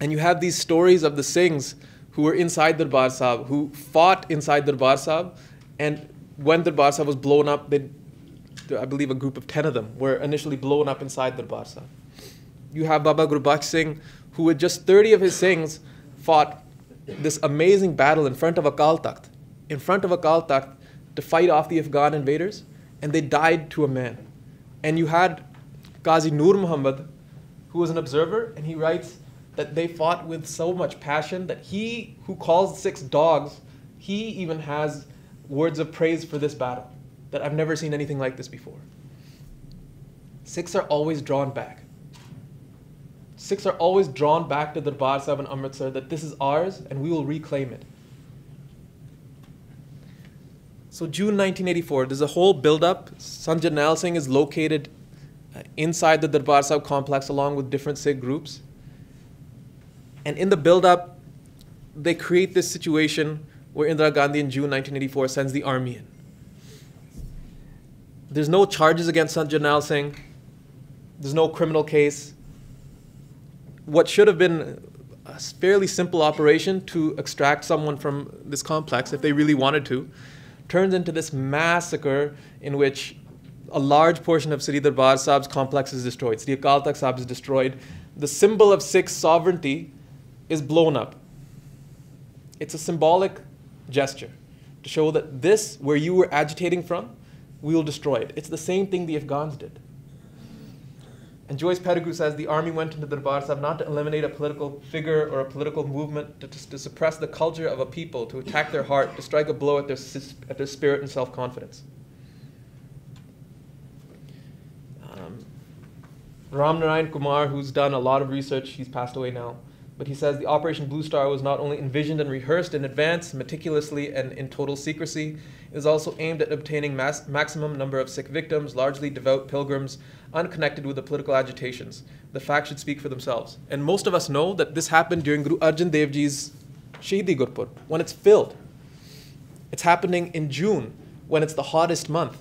And you have these stories of the Singhs who were inside Darbar Sahib, who fought inside Darbar Sahib, and when Darbar Sahib was blown up, I believe a group of 10 of them were initially blown up inside Darbar Sahib. You have Baba Gurbaksh Singh, who with just 30 of his Singhs fought this amazing battle in front of Akal Takht, in front of Akal Takht to fight off the Afghan invaders, and they died to a man. And you had Qazi Nur Muhammad, who was an observer, and he writes that they fought with so much passion that he, who calls Sikhs dogs, he even has words of praise for this battle that I've never seen anything like this before. Sikhs are always drawn back. Sikhs are always drawn back to Darbar Sahib and Amritsar that this is ours and we will reclaim it. So June 1984, there's a whole build-up. Sant Jarnail Singh is located uh, inside the Darbar Sahib complex along with different Sikh groups. And in the build-up, they create this situation where Indira Gandhi in June 1984 sends the army in. There's no charges against Sant Jarnail Singh. There's no criminal case. What should have been a fairly simple operation to extract someone from this complex, if they really wanted to, turns into this massacre in which a large portion of Sri Darbar Sahib's complex is destroyed. Sri Akal Takht Sahib is destroyed. The symbol of Sikh sovereignty is blown up. It's a symbolic gesture to show that this, where you were agitating from, we will destroy it. It's the same thing the Afghans did. And Joyce Pettigrew says the army went into the Darbar Sahib not to eliminate a political figure or a political movement, to, to, to, suppress the culture of a people, to attack their heart, to strike a blow at their, at their spirit and self confidence. Um, Ram Narayan Kumar, who's done a lot of research, he's passed away now, but he says the Operation Blue Star was not only envisioned and rehearsed in advance, meticulously and in total secrecy, it was also aimed at obtaining mass, maximum number of Sikh victims, largely devout pilgrims, unconnected with the political agitations. The facts should speak for themselves. And most of us know that this happened during Guru Arjan Dev Ji's Shahidi Gurpur, when it's filled. It's happening in June, when it's the hottest month.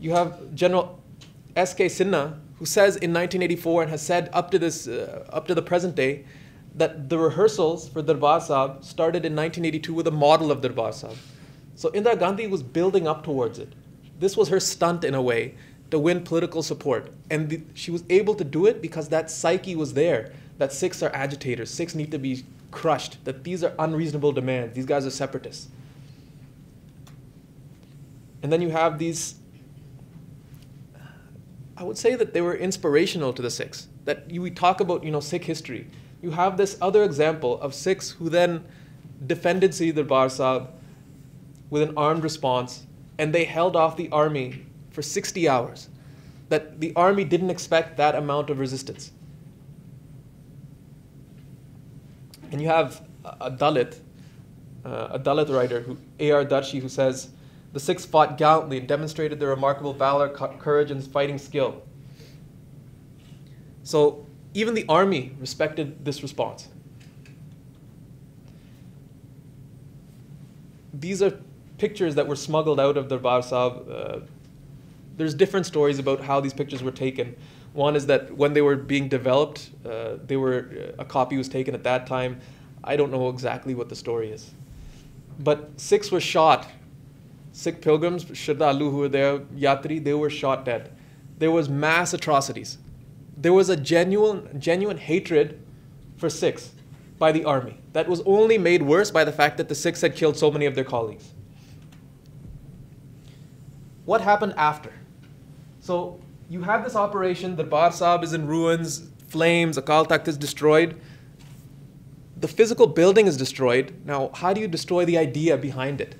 You have General S.K. Sinha, who says in 1984 and has said up to this, uh, up to the present day, that the rehearsals for Darbar Sahib started in 1982 with a model of Darbar Sahib. So Indira Gandhi was building up towards it. This was her stunt in a way to win political support. And the, she was able to do it because that psyche was there that Sikhs are agitators, Sikhs need to be crushed, that these are unreasonable demands, these guys are separatists. And then you have these I would say that they were inspirational to the Sikhs. That you, we talk about, you know, Sikh history. You have this other example of Sikhs who then defended Sri Darbar Sahib with an armed response, and they held off the army for 60 hours. That the army didn't expect that amount of resistance. And you have a Dalit, uh, a Dalit writer, who, A.R. Darshi, who says, the Sikhs fought gallantly and demonstrated their remarkable valor, courage, and fighting skill. So even the army respected this response. These are pictures that were smuggled out of Darbar Sahib. Uh, there's different stories about how these pictures were taken. One is that when they were being developed, uh, they were uh, a copy was taken at that time. I don't know exactly what the story is, but Sikhs were shot Sikh pilgrims, Shradhalu who were there, Yatri, they were shot dead. There was mass atrocities. There was a genuine, genuine hatred for Sikhs by the army. That was only made worse by the fact that the Sikhs had killed so many of their colleagues. What happened after? So you have this operation, Darbar Sahib is in ruins, flames, Akal Takht is destroyed. The physical building is destroyed. Now, how do you destroy the idea behind it?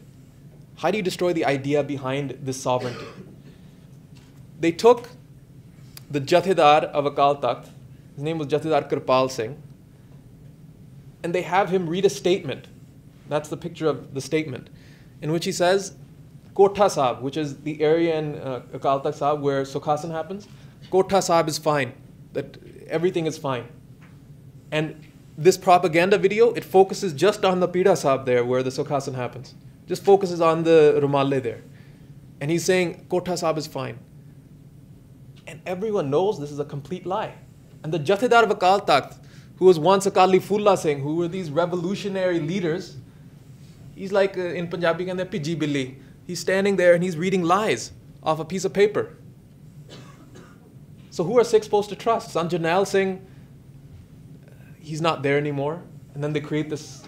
How do you destroy the idea behind this sovereignty? They took the Jathedar of Akal Takht, his name was Jathedar Kirpal Singh, and they have him read a statement. That's the picture of the statement, in which he says, Kotha Sahib, which is the area in uh, Akal Takht where Sukhasan happens, Kotha Sahib is fine, that everything is fine. And this propaganda video, it focuses just on the Pida Sahib there where the Sukhasan happens just focuses on the Rumalle there. And he's saying Kotha Sahib is fine. And everyone knows this is a complete lie. And the Jathedar of Akal Takht, who was once Akali Phula Singh, who were these revolutionary leaders, he's like uh, in Punjabi and Piji Billi. He's standing there and he's reading lies off a piece of paper. So who are Sikhs supposed to trust? Sant Jarnail Singh, he's not there anymore. And then they create this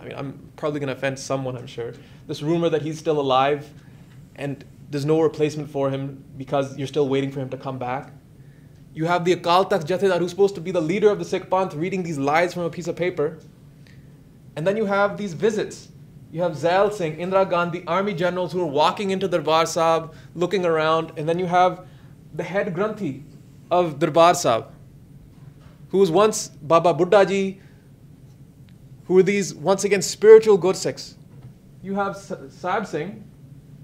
I mean, I'm probably going to offend someone, I'm sure. This rumor that he's still alive and there's no replacement for him because you're still waiting for him to come back. You have the Akal Takht Jathedar who's supposed to be the leader of the Sikh Panth reading these lies from a piece of paper. And then you have these visits. You have Zail Singh, Indira Gandhi, army generals who are walking into Darbar Sahib, looking around. And then you have the head Granthi of Darbar Sahib, who was once Baba Buddha Ji, who are these, once again, spiritual Gursikhs. You have Sahib Singh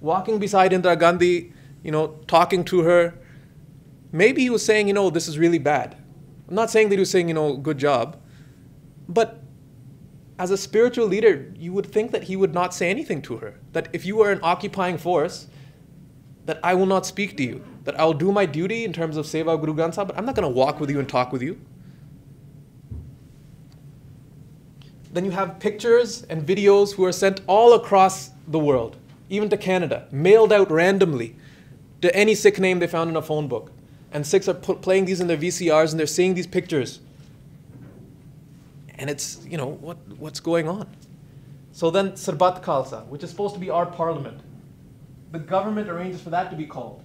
walking beside Indira Gandhi, you know, talking to her. Maybe he was saying, you know, this is really bad. I'm not saying that he was saying, you know, good job. But as a spiritual leader, you would think that he would not say anything to her. That if you were an occupying force, that I will not speak to you. That I will do my duty in terms of Seva Guru Granth Sahib, but I'm not going to walk with you and talk with you. Then you have pictures and videos who are sent all across the world, even to Canada, mailed out randomly to any Sikh name they found in a phone book. And Sikhs are playing these in their VCRs and they're seeing these pictures. And it's, you know, what, what's going on? So then Sarbat Khalsa, which is supposed to be our parliament, the government arranges for that to be called.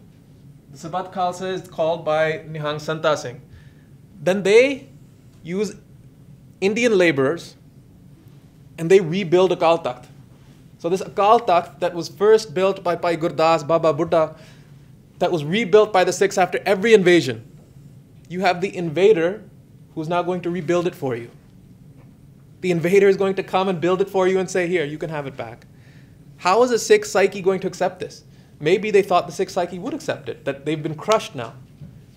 The Sarbat Khalsa is called by Nihang Santa Singh. Then they use Indian laborers and they rebuild Akal Takht. So this Akal Takht that was first built by Bhai Gurdas, Baba Buddha, that was rebuilt by the Sikhs after every invasion. You have the invader who's now going to rebuild it for you. The invader is going to come and build it for you and say, Here, you can have it back. How is a Sikh psyche going to accept this? Maybe they thought the Sikh psyche would accept it, that they've been crushed now.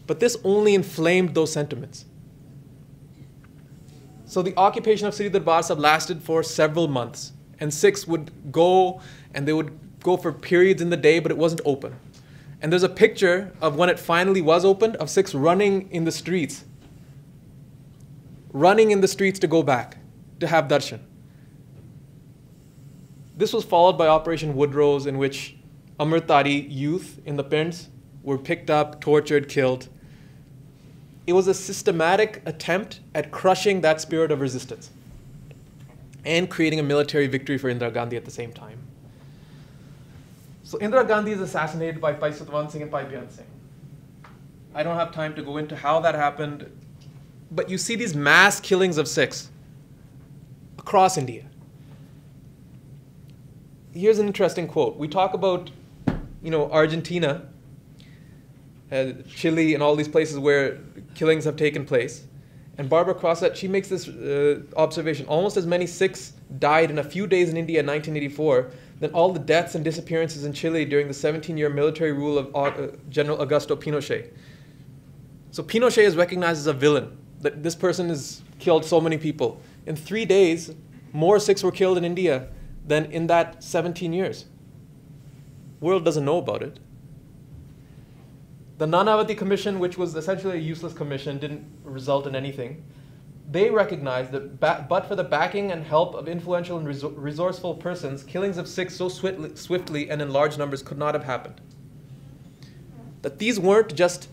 But this only inflamed those sentiments. So the occupation of Sri Darbar lasted for several months, and Sikhs would go and they would go for periods in the day, but it wasn't open. And there's a picture of when it finally was opened of Sikhs running in the streets, running in the streets to go back to have darshan. This was followed by Operation Woodrose, in which Amritdhari youth in the Pinds were picked up, tortured, killed. It was a systematic attempt at crushing that spirit of resistance and creating a military victory for Indira Gandhi at the same time. So Indira Gandhi is assassinated by Bhai Satwant Singh and Bhai Beyant Singh. I don't have time to go into how that happened, but you see these mass killings of Sikhs across India. Here's an interesting quote. We talk about, you know, Argentina, uh, Chile, and all these places where killings have taken place. And Barbara Crossette, she makes this uh, observation. Almost as many Sikhs died in a few days in India in 1984 than all the deaths and disappearances in Chile during the 17 year military rule of uh, General Augusto Pinochet. So Pinochet is recognized as a villain, that this person has killed so many people. In three days, more Sikhs were killed in India than in that 17 years. World doesn't know about it. The Nanavati Commission, which was essentially a useless commission, didn't result in anything. They recognized that, but for the backing and help of influential and resourceful persons, killings of Sikhs so swiftly, swiftly and in large numbers could not have happened. That these weren't just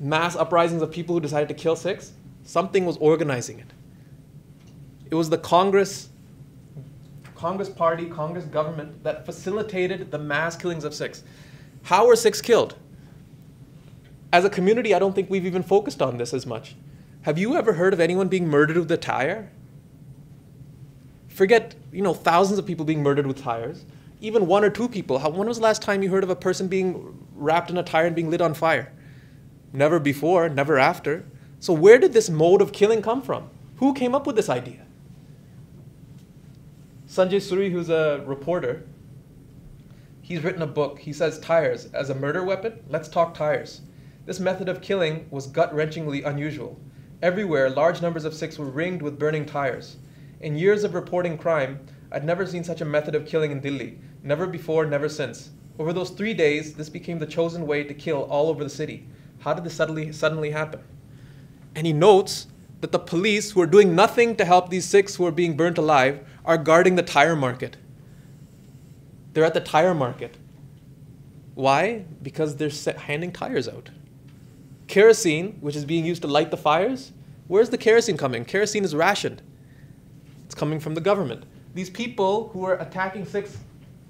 mass uprisings of people who decided to kill Sikhs, something was organizing it. It was the Congress, Congress party, Congress government that facilitated the mass killings of Sikhs. How were Sikhs killed? as a community, I don't think we've even focused on this as much. Have you ever heard of anyone being murdered with a tire? Forget, you know, thousands of people being murdered with tires. Even one or two people. How, when was the last time you heard of a person being wrapped in a tire and being lit on fire? Never before, never after. So where did this mode of killing come from? Who came up with this idea? Sanjay Suri, who's a reporter, he's written a book. He says tires as a murder weapon. Let's talk tires. This method of killing was gut wrenchingly unusual. Everywhere, large numbers of Sikhs were ringed with burning tires. In years of reporting crime, I'd never seen such a method of killing in Delhi. Never before, never since. Over those three days, this became the chosen way to kill all over the city. How did this suddenly, suddenly happen? And he notes that the police, who are doing nothing to help these Sikhs who are being burnt alive, are guarding the tire market. They're at the tire market. Why? Because they're handing tires out kerosene, which is being used to light the fires, where's the kerosene coming? Kerosene is rationed. It's coming from the government. These people who are attacking Sikhs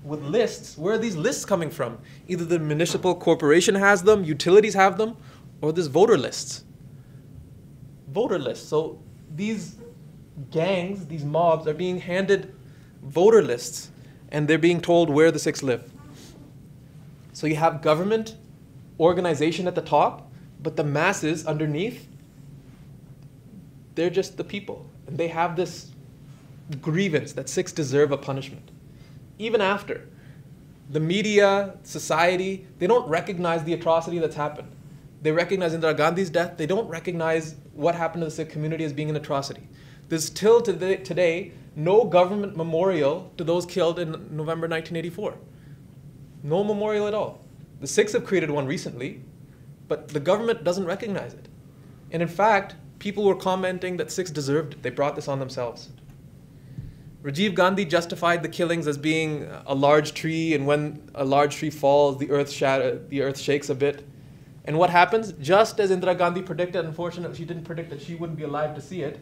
with lists, where are these lists coming from? Either the municipal corporation has them, utilities have them, or there's voter lists. Voter lists. So these gangs, these mobs, are being handed voter lists and they're being told where the Sikhs live. So you have government organization at the top but the masses underneath, they're just the people. And they have this grievance that Sikhs deserve a punishment. Even after. The media, society, they don't recognize the atrocity that's happened. They recognize Indira Gandhi's death. They don't recognize what happened to the Sikh community as being an atrocity. There's still today, today no government memorial to those killed in November 1984. No memorial at all. The Sikhs have created one recently, but the government doesn't recognize it. And in fact, people were commenting that Sikhs deserved it. They brought this on themselves. Rajiv Gandhi justified the killings as being a large tree, and when a large tree falls, the earth, shatter, the earth shakes a bit. And what happens? Just as Indira Gandhi predicted, unfortunately, she didn't predict that she wouldn't be alive to see it.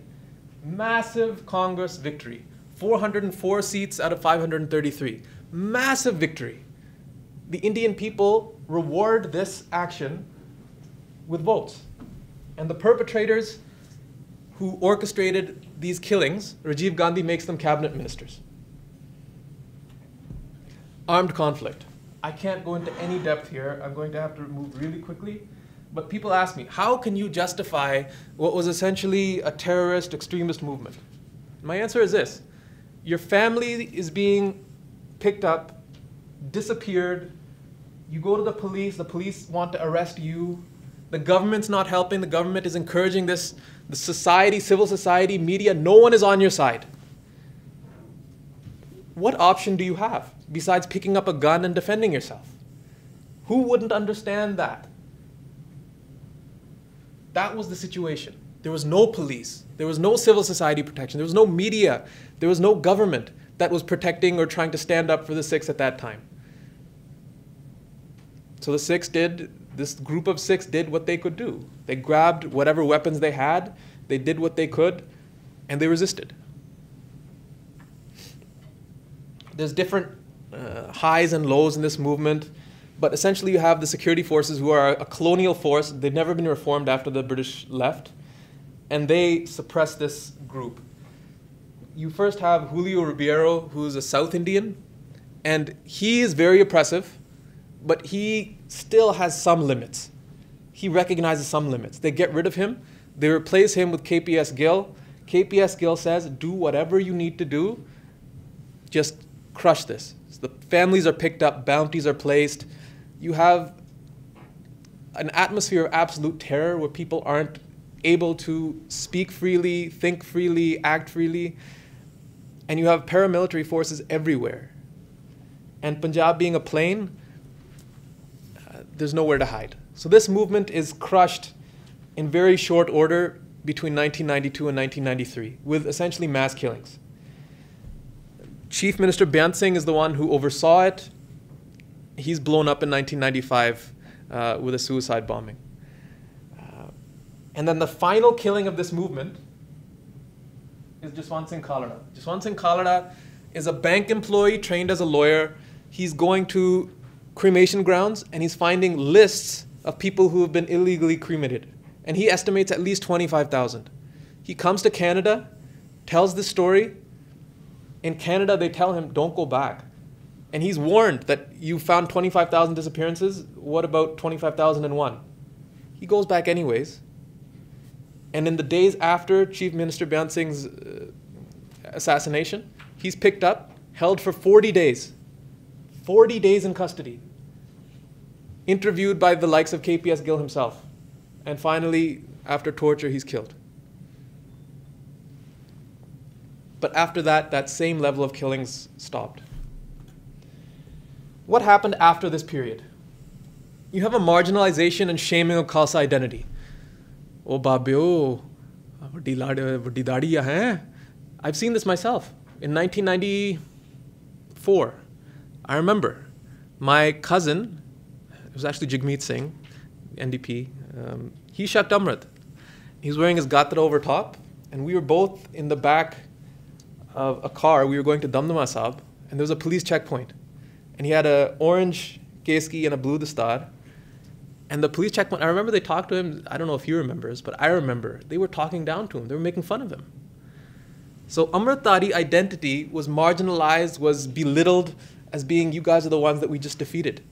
Massive Congress victory 404 seats out of 533. Massive victory. The Indian people reward this action with votes. And the perpetrators who orchestrated these killings, Rajiv Gandhi makes them cabinet ministers. Armed conflict. I can't go into any depth here. I'm going to have to move really quickly. But people ask me, how can you justify what was essentially a terrorist extremist movement? My answer is this your family is being picked up, disappeared. You go to the police, the police want to arrest you. The government's not helping, the government is encouraging this. The society, civil society, media, no one is on your side. What option do you have besides picking up a gun and defending yourself? Who wouldn't understand that? That was the situation. There was no police. There was no civil society protection. There was no media. There was no government that was protecting or trying to stand up for the Sikhs at that time. So the Sikhs did, this group of Sikhs did what they could do. They grabbed whatever weapons they had, they did what they could, and they resisted. There's different uh, highs and lows in this movement. But essentially, you have the security forces who are a colonial force. They've never been reformed after the British left. And they suppress this group. You first have Julio Ribeiro, who's a South Indian. And he is very oppressive, but he still has some limits. He recognizes some limits. They get rid of him, they replace him with KPS Gill. KPS Gill says, do whatever you need to do, just crush this. So the families are picked up, bounties are placed you have an atmosphere of absolute terror where people aren't able to speak freely, think freely, act freely, and you have paramilitary forces everywhere. And Punjab being a plain, uh, there's nowhere to hide. So this movement is crushed in very short order between 1992 and 1993 with essentially mass killings. Chief Minister Beyant Singh is the one who oversaw it he's blown up in 1995 uh, with a suicide bombing. Uh, and then the final killing of this movement is Jaswant Singh Khalra. Jaswant Singh Khalra is a bank employee trained as a lawyer. He's going to cremation grounds and he's finding lists of people who have been illegally cremated. And he estimates at least 25,000. He comes to Canada, tells this story. In Canada, they tell him, don't go back and he's warned that you found 25,000 disappearances. What about 25,001? He goes back anyways. And in the days after Chief Minister Beyant Singh's uh, assassination, he's picked up, held for 40 days. 40 days in custody. Interviewed by the likes of KPS Gill himself. And finally, after torture, he's killed. But after that, that same level of killings stopped. What happened after this period? You have a marginalization and shaming of Khalsa identity. Oh, babyo, I've seen this myself. In 1994, I remember my cousin, it was actually Jagmeet Singh, NDP, um, he shot Amrit. He's wearing his gatra over top, and we were both in the back of a car. We were going to Damdama and there was a police checkpoint and he had an orange Keski and a blue Dastar. And the police checkpoint, I remember they talked to him. I don't know if he remembers, but I remember they were talking down to him. They were making fun of him. So Amritdhari identity was marginalized, was belittled as being you guys are the ones that we just defeated.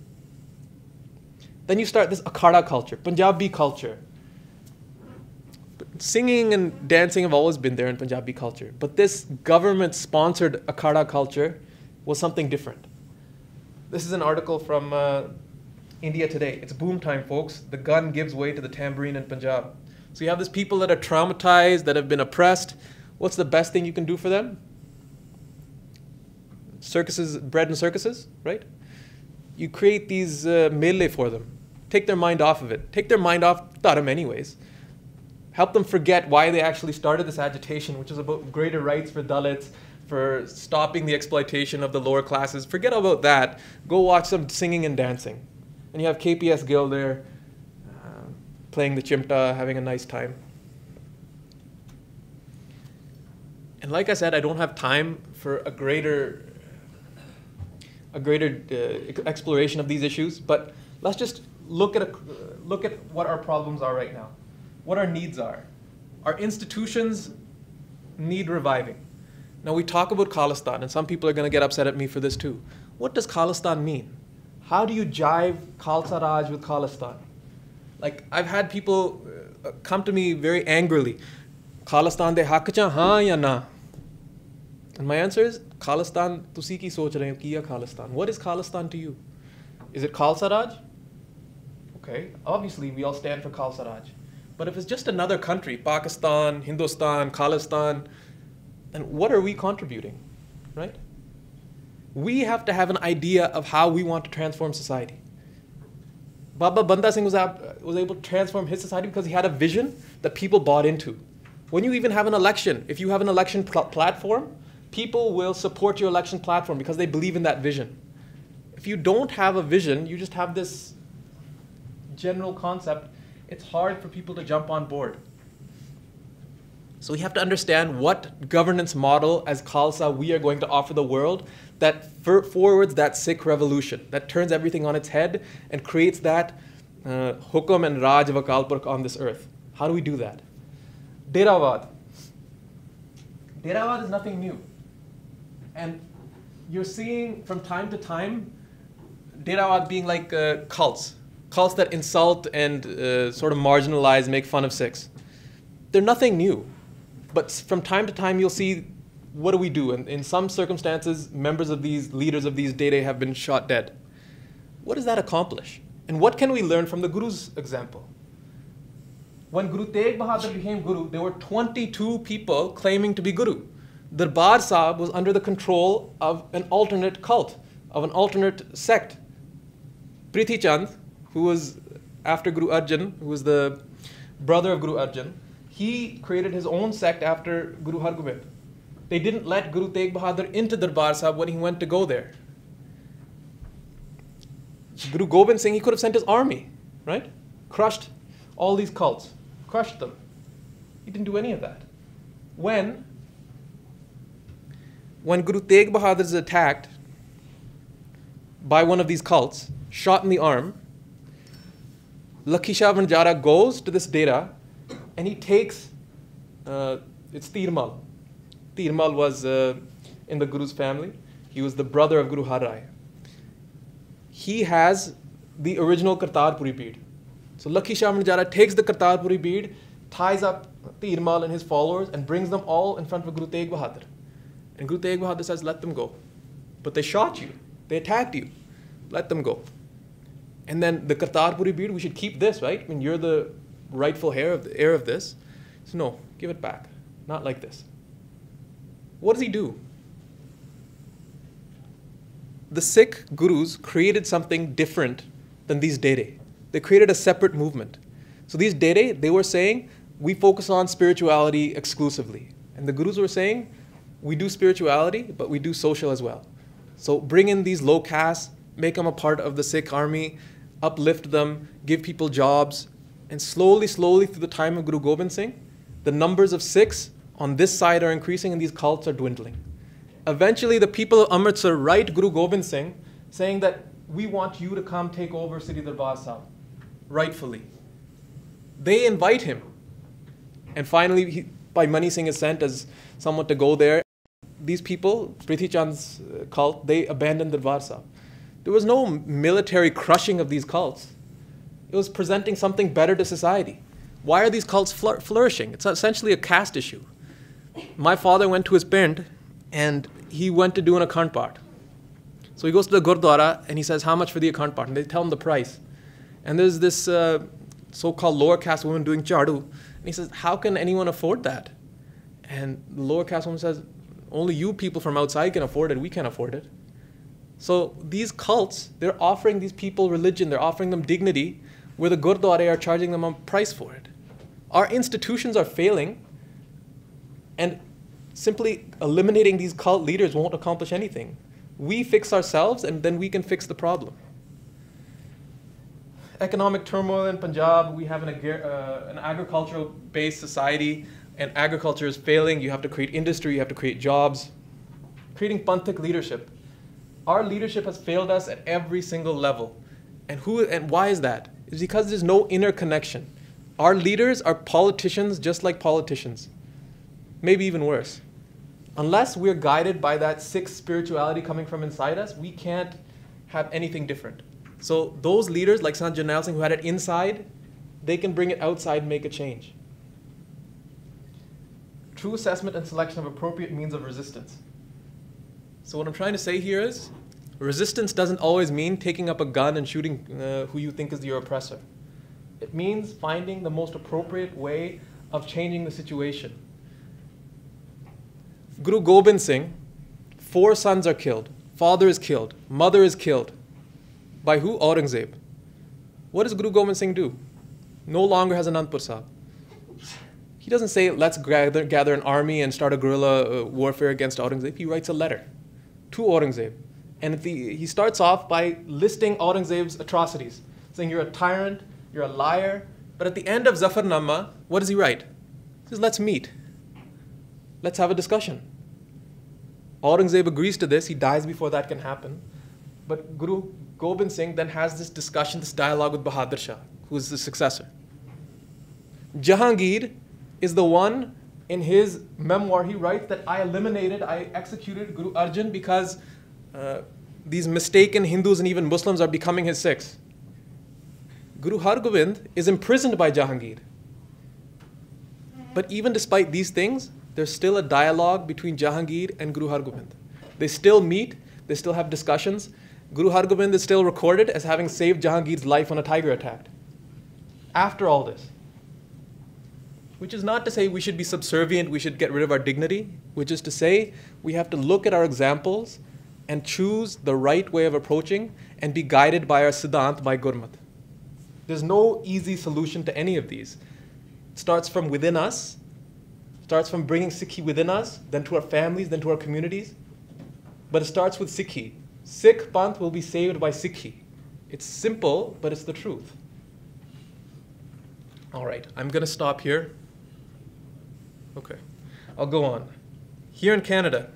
Then you start this Akhada culture, Punjabi culture. Singing and dancing have always been there in Punjabi culture, but this government sponsored Akhada culture was something different. This is an article from uh, India Today. It's boom time, folks. The gun gives way to the tambourine in Punjab. So you have these people that are traumatized, that have been oppressed. What's the best thing you can do for them? Circuses, bread and circuses, right? You create these uh, mele for them. Take their mind off of it. Take their mind off Dharam anyways. Help them forget why they actually started this agitation, which is about greater rights for Dalits, for stopping the exploitation of the lower classes. Forget about that. Go watch some singing and dancing. And you have KPS Gill there uh, playing the chimta, having a nice time. And like I said, I don't have time for a greater a greater uh, exploration of these issues, but let's just look at a, look at what our problems are right now. What our needs are. Our institutions need reviving. Now we talk about Khalistan, and some people are going to get upset at me for this too. What does Khalistan mean? How do you jive Khalsa Raj with Khalistan? Like I've had people uh, come to me very angrily. Khalistan de haq cha haan ya na? And my answer is Khalistan tusi ki soch rahe ho kiya Khalistan. What is Khalistan to you? Is it Khalsa Raj? Okay, obviously we all stand for Khalsa Raj. But if it's just another country, Pakistan, Hindustan, Khalistan, then what are we contributing? Right? We have to have an idea of how we want to transform society. Baba Banda Singh was, was able to transform his society because he had a vision that people bought into. When you even have an election, if you have an election pl- platform, people will support your election platform because they believe in that vision. If you don't have a vision, you just have this general concept, it's hard for people to jump on board. So we have to understand what governance model as Khalsa we are going to offer the world that forwards that Sikh revolution, that turns everything on its head and creates that uh, hukum and raj of Akal Purakh on this earth. How do we do that? Deravad. Deravad is nothing new. And you're seeing from time to time Deravad being like uh, cults, cults that insult and uh, sort of marginalize, make fun of Sikhs. They're nothing new. But from time to time, you'll see what do we do? And in some circumstances, members of these leaders of these Dede have been shot dead. What does that accomplish? And what can we learn from the Guru's example? When Guru Tegh Bahadur became Guru, there were 22 people claiming to be Guru. Darbar Sahib was under the control of an alternate cult, of an alternate sect. Prithi Chand, who was after Guru Arjan, who was the brother of Guru Arjan, he created his own sect after Guru Hargobind. They didn't let Guru Tegh Bahadur into Darbar Sahib when he went to go there. Guru Gobind Singh, he could have sent his army, right? Crushed all these cults, crushed them. He didn't do any of that. When, when Guru Tegh Bahadur is attacked by one of these cults, shot in the arm, Lakhi Shah Vanjara goes to this data and he takes uh, it's Dhir Mal. Tirmal was uh, in the Guru's family. He was the brother of Guru Har Rai. He has the original Kartarpuri Bir. So Lakhi Shah Vanjara takes the Kartarpuri Bir, ties up Dhir Mal and his followers, and brings them all in front of Guru Tegh Bahadur. And Guru Tegh Bahadur says, Let them go. But they shot you, they attacked you. Let them go. And then the Kartarpuri Bir, we should keep this, right? I mean, you're the rightful heir of, the, heir of this. So, no, give it back. Not like this. What does he do? The Sikh gurus created something different than these Dede. They created a separate movement. So these Dede, they were saying, we focus on spirituality exclusively. And the gurus were saying, we do spirituality, but we do social as well. So bring in these low castes, make them a part of the Sikh army, uplift them, give people jobs, and slowly, slowly through the time of Guru Gobind Singh, the numbers of Sikhs on this side are increasing and these cults are dwindling. Eventually, the people of Amritsar write Guru Gobind Singh saying that we want you to come take over Sri Darbar Sahib, rightfully. They invite him. And finally, he, Bhai Mani Singh is sent as someone to go there. These people, Prithi Chand's uh, cult, they abandon Darbar Sahib. There was no military crushing of these cults. It was presenting something better to society. Why are these cults flourishing? It's essentially a caste issue. My father went to his pind and he went to do an akhand path. So he goes to the Gurdwara and he says, How much for the akhand path? And they tell him the price. And there's this uh, so called lower caste woman doing chadu. And he says, How can anyone afford that? And the lower caste woman says, Only you people from outside can afford it. We can't afford it. So these cults, they're offering these people religion, they're offering them dignity, where the Gurdwara are charging them a price for it. Our institutions are failing, and simply eliminating these cult leaders won't accomplish anything. We fix ourselves, and then we can fix the problem. Economic turmoil in Punjab, we have an, uh, an agricultural based society, and agriculture is failing. You have to create industry, you have to create jobs. Creating Panthik leadership. Our leadership has failed us at every single level. And, who, and why is that? is because there's no inner connection. Our leaders are politicians just like politicians, maybe even worse. Unless we're guided by that Sikh spirituality coming from inside us, we can't have anything different. So those leaders like Sant Jarnail Singh who had it inside, they can bring it outside and make a change. True assessment and selection of appropriate means of resistance. So, what I'm trying to say here is resistance doesn't always mean taking up a gun and shooting uh, who you think is your oppressor. It means finding the most appropriate way of changing the situation. Guru Gobind Singh, four sons are killed, father is killed, mother is killed. By who? Aurangzeb. What does Guru Gobind Singh do? No longer has Anandpur Sahib. He doesn't say, let's gather, gather an army and start a guerrilla uh, warfare against Aurangzeb. He writes a letter to Aurangzeb. And the, he starts off by listing Aurangzeb's atrocities, saying, You're a tyrant, you're a liar. But at the end of Zafarnama, what does he write? He says, Let's meet. Let's have a discussion. Aurangzeb agrees to this. He dies before that can happen. But Guru Gobind Singh then has this discussion, this dialogue with Bahadur Shah, who is the successor. Jahangir is the one in his memoir, he writes that I eliminated, I executed Guru Arjan because uh, these mistaken Hindus and even Muslims are becoming his Sikhs. Guru Hargobind is imprisoned by Jahangir. But even despite these things, there's still a dialogue between Jahangir and Guru Hargobind. They still meet, they still have discussions. Guru Hargobind is still recorded as having saved Jahangir's life when a tiger attacked. After all this, which is not to say we should be subservient, we should get rid of our dignity, which is to say we have to look at our examples and choose the right way of approaching and be guided by our siddhant, by Gurmat. There's no easy solution to any of these. It starts from within us, starts from bringing Sikhi within us, then to our families, then to our communities. But it starts with Sikhi. Sikh Panth will be saved by Sikhi. It's simple, but it's the truth. All right, I'm going to stop here. Okay, I'll go on. Here in Canada,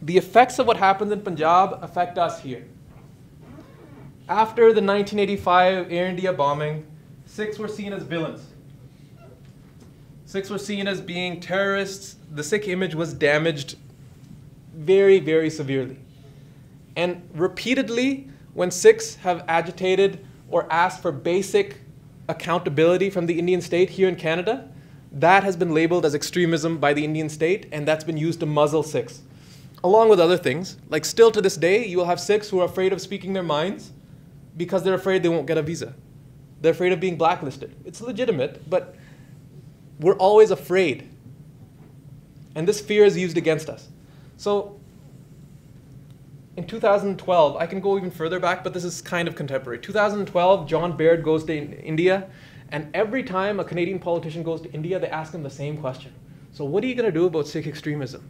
the effects of what happens in Punjab affect us here. After the 1985 Air India bombing, Sikhs were seen as villains. Sikhs were seen as being terrorists. The Sikh image was damaged very, very severely. And repeatedly, when Sikhs have agitated or asked for basic accountability from the Indian state here in Canada, that has been labeled as extremism by the Indian state, and that's been used to muzzle Sikhs. Along with other things, like still to this day, you will have Sikhs who are afraid of speaking their minds because they're afraid they won't get a visa. They're afraid of being blacklisted. It's legitimate, but we're always afraid. And this fear is used against us. So, in 2012, I can go even further back, but this is kind of contemporary. 2012, John Baird goes to India and every time a Canadian politician goes to India, they ask him the same question. So, what are you going to do about Sikh extremism?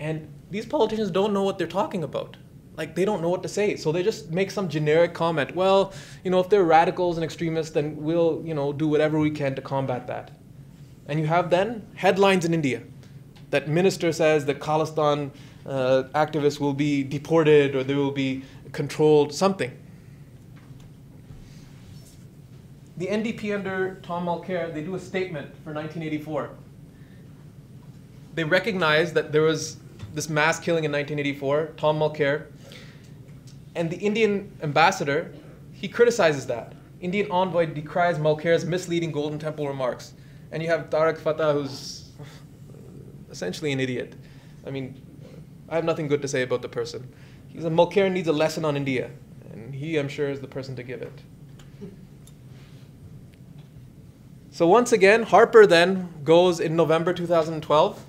And these politicians don't know what they're talking about. Like, they don't know what to say. So, they just make some generic comment. Well, you know, if they're radicals and extremists, then we'll, you know, do whatever we can to combat that. And you have then headlines in India that minister says that Khalistan uh, activists will be deported or they will be controlled, something. The NDP under Tom Mulcair, they do a statement for 1984. They recognize that there was this mass killing in 1984, Tom Mulcair, and the Indian ambassador, he criticizes that. Indian envoy decries Mulcair's misleading Golden Temple remarks. And you have Tarek Fatah, who's essentially an idiot. I mean, I have nothing good to say about the person. He's a Mulcair needs a lesson on India, and he, I'm sure, is the person to give it. So once again, Harper then goes in November 2012.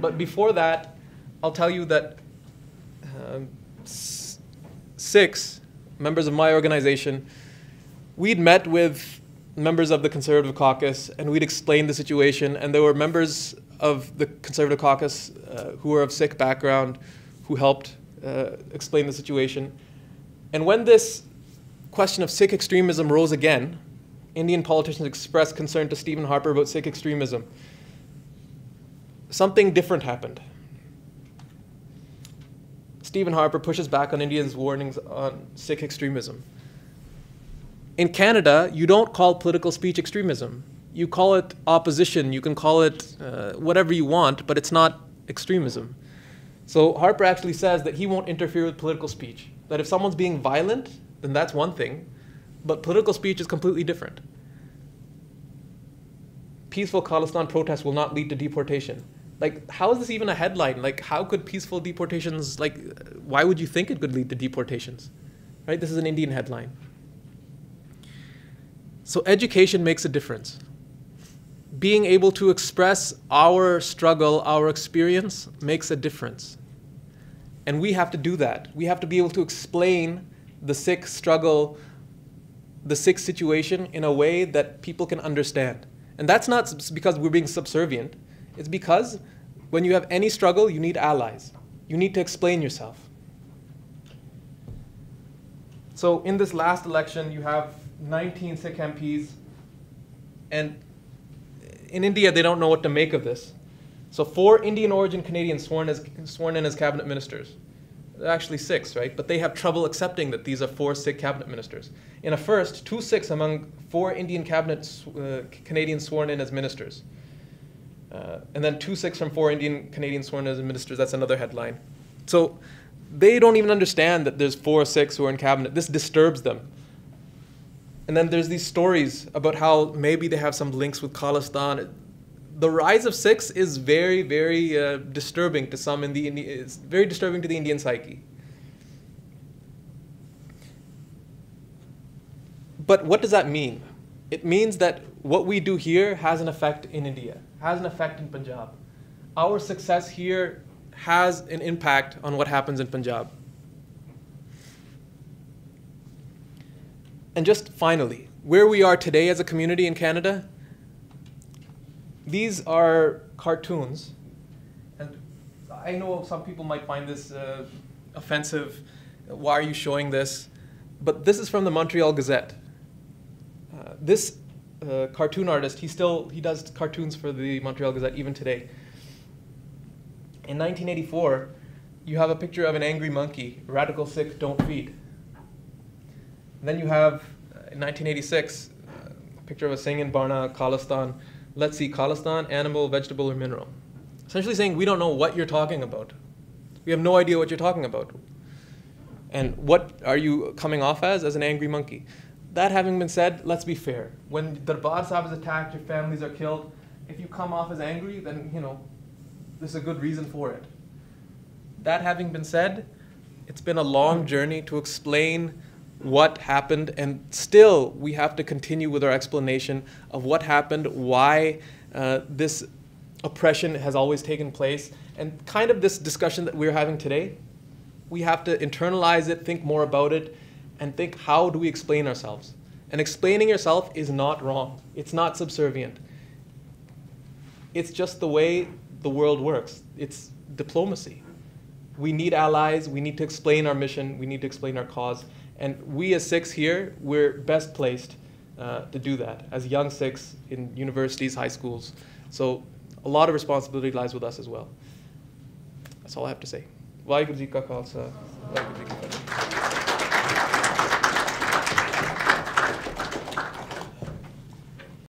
But before that, I'll tell you that um, six members of my organization, we'd met with members of the Conservative Caucus and we'd explained the situation. And there were members of the Conservative Caucus uh, who were of Sikh background who helped uh, explain the situation. And when this question of Sikh extremism rose again, Indian politicians expressed concern to Stephen Harper about Sikh extremism. Something different happened. Stephen Harper pushes back on Indians' warnings on Sikh extremism. In Canada, you don't call political speech extremism. You call it opposition, you can call it uh, whatever you want, but it's not extremism. So Harper actually says that he won't interfere with political speech. That if someone's being violent, then that's one thing. But political speech is completely different. Peaceful Khalistan protests will not lead to deportation. Like, how is this even a headline? Like, how could peaceful deportations, like, why would you think it could lead to deportations? Right? This is an Indian headline. So, education makes a difference. Being able to express our struggle, our experience, makes a difference. And we have to do that. We have to be able to explain the Sikh struggle, the Sikh situation in a way that people can understand. And that's not because we're being subservient. It's because when you have any struggle, you need allies. You need to explain yourself. So in this last election, you have 19 Sikh MPs, and in India, they don't know what to make of this. So four Indian origin Canadians sworn, as, sworn in as cabinet ministers. Actually six, right? But they have trouble accepting that these are four Sikh cabinet ministers. In a first, two Sikhs among four Indian cabinet uh, Canadians sworn in as ministers. Uh, and then two Sikhs from four Indian Canadians sworn in as ministers. That's another headline. So they don't even understand that there's four Sikhs who are in cabinet. This disturbs them. And then there's these stories about how maybe they have some links with Khalistan the rise of Sikhs is very, very uh, disturbing to some in the it's very disturbing to the Indian psyche. But what does that mean? It means that what we do here has an effect in India, has an effect in Punjab. Our success here has an impact on what happens in Punjab. And just finally, where we are today as a community in Canada these are cartoons. And I know some people might find this uh, offensive. Why are you showing this? But this is from the Montreal Gazette. Uh, this uh, cartoon artist, he still he does cartoons for the Montreal Gazette even today. In 1984, you have a picture of an angry monkey, radical Sikh, don't feed. And then you have, uh, in 1986, uh, a picture of a Singh in Barna, Khalistan, let's see, Khalistan, animal, vegetable, or mineral. Essentially saying we don't know what you're talking about. We have no idea what you're talking about. And what are you coming off as? As an angry monkey. That having been said, let's be fair. When Darbar Sahib is attacked, your families are killed, if you come off as angry, then, you know, there's a good reason for it. That having been said, it's been a long journey to explain what happened, and still we have to continue with our explanation of what happened, why uh, this oppression has always taken place, and kind of this discussion that we're having today. We have to internalize it, think more about it, and think how do we explain ourselves? And explaining yourself is not wrong, it's not subservient. It's just the way the world works, it's diplomacy. We need allies, we need to explain our mission, we need to explain our cause. And we as Sikhs here, we're best placed uh, to do that as young Sikhs in universities, high schools. So a lot of responsibility lies with us as well. That's all I have to say. Vaheguru Ji Ka Khalsa.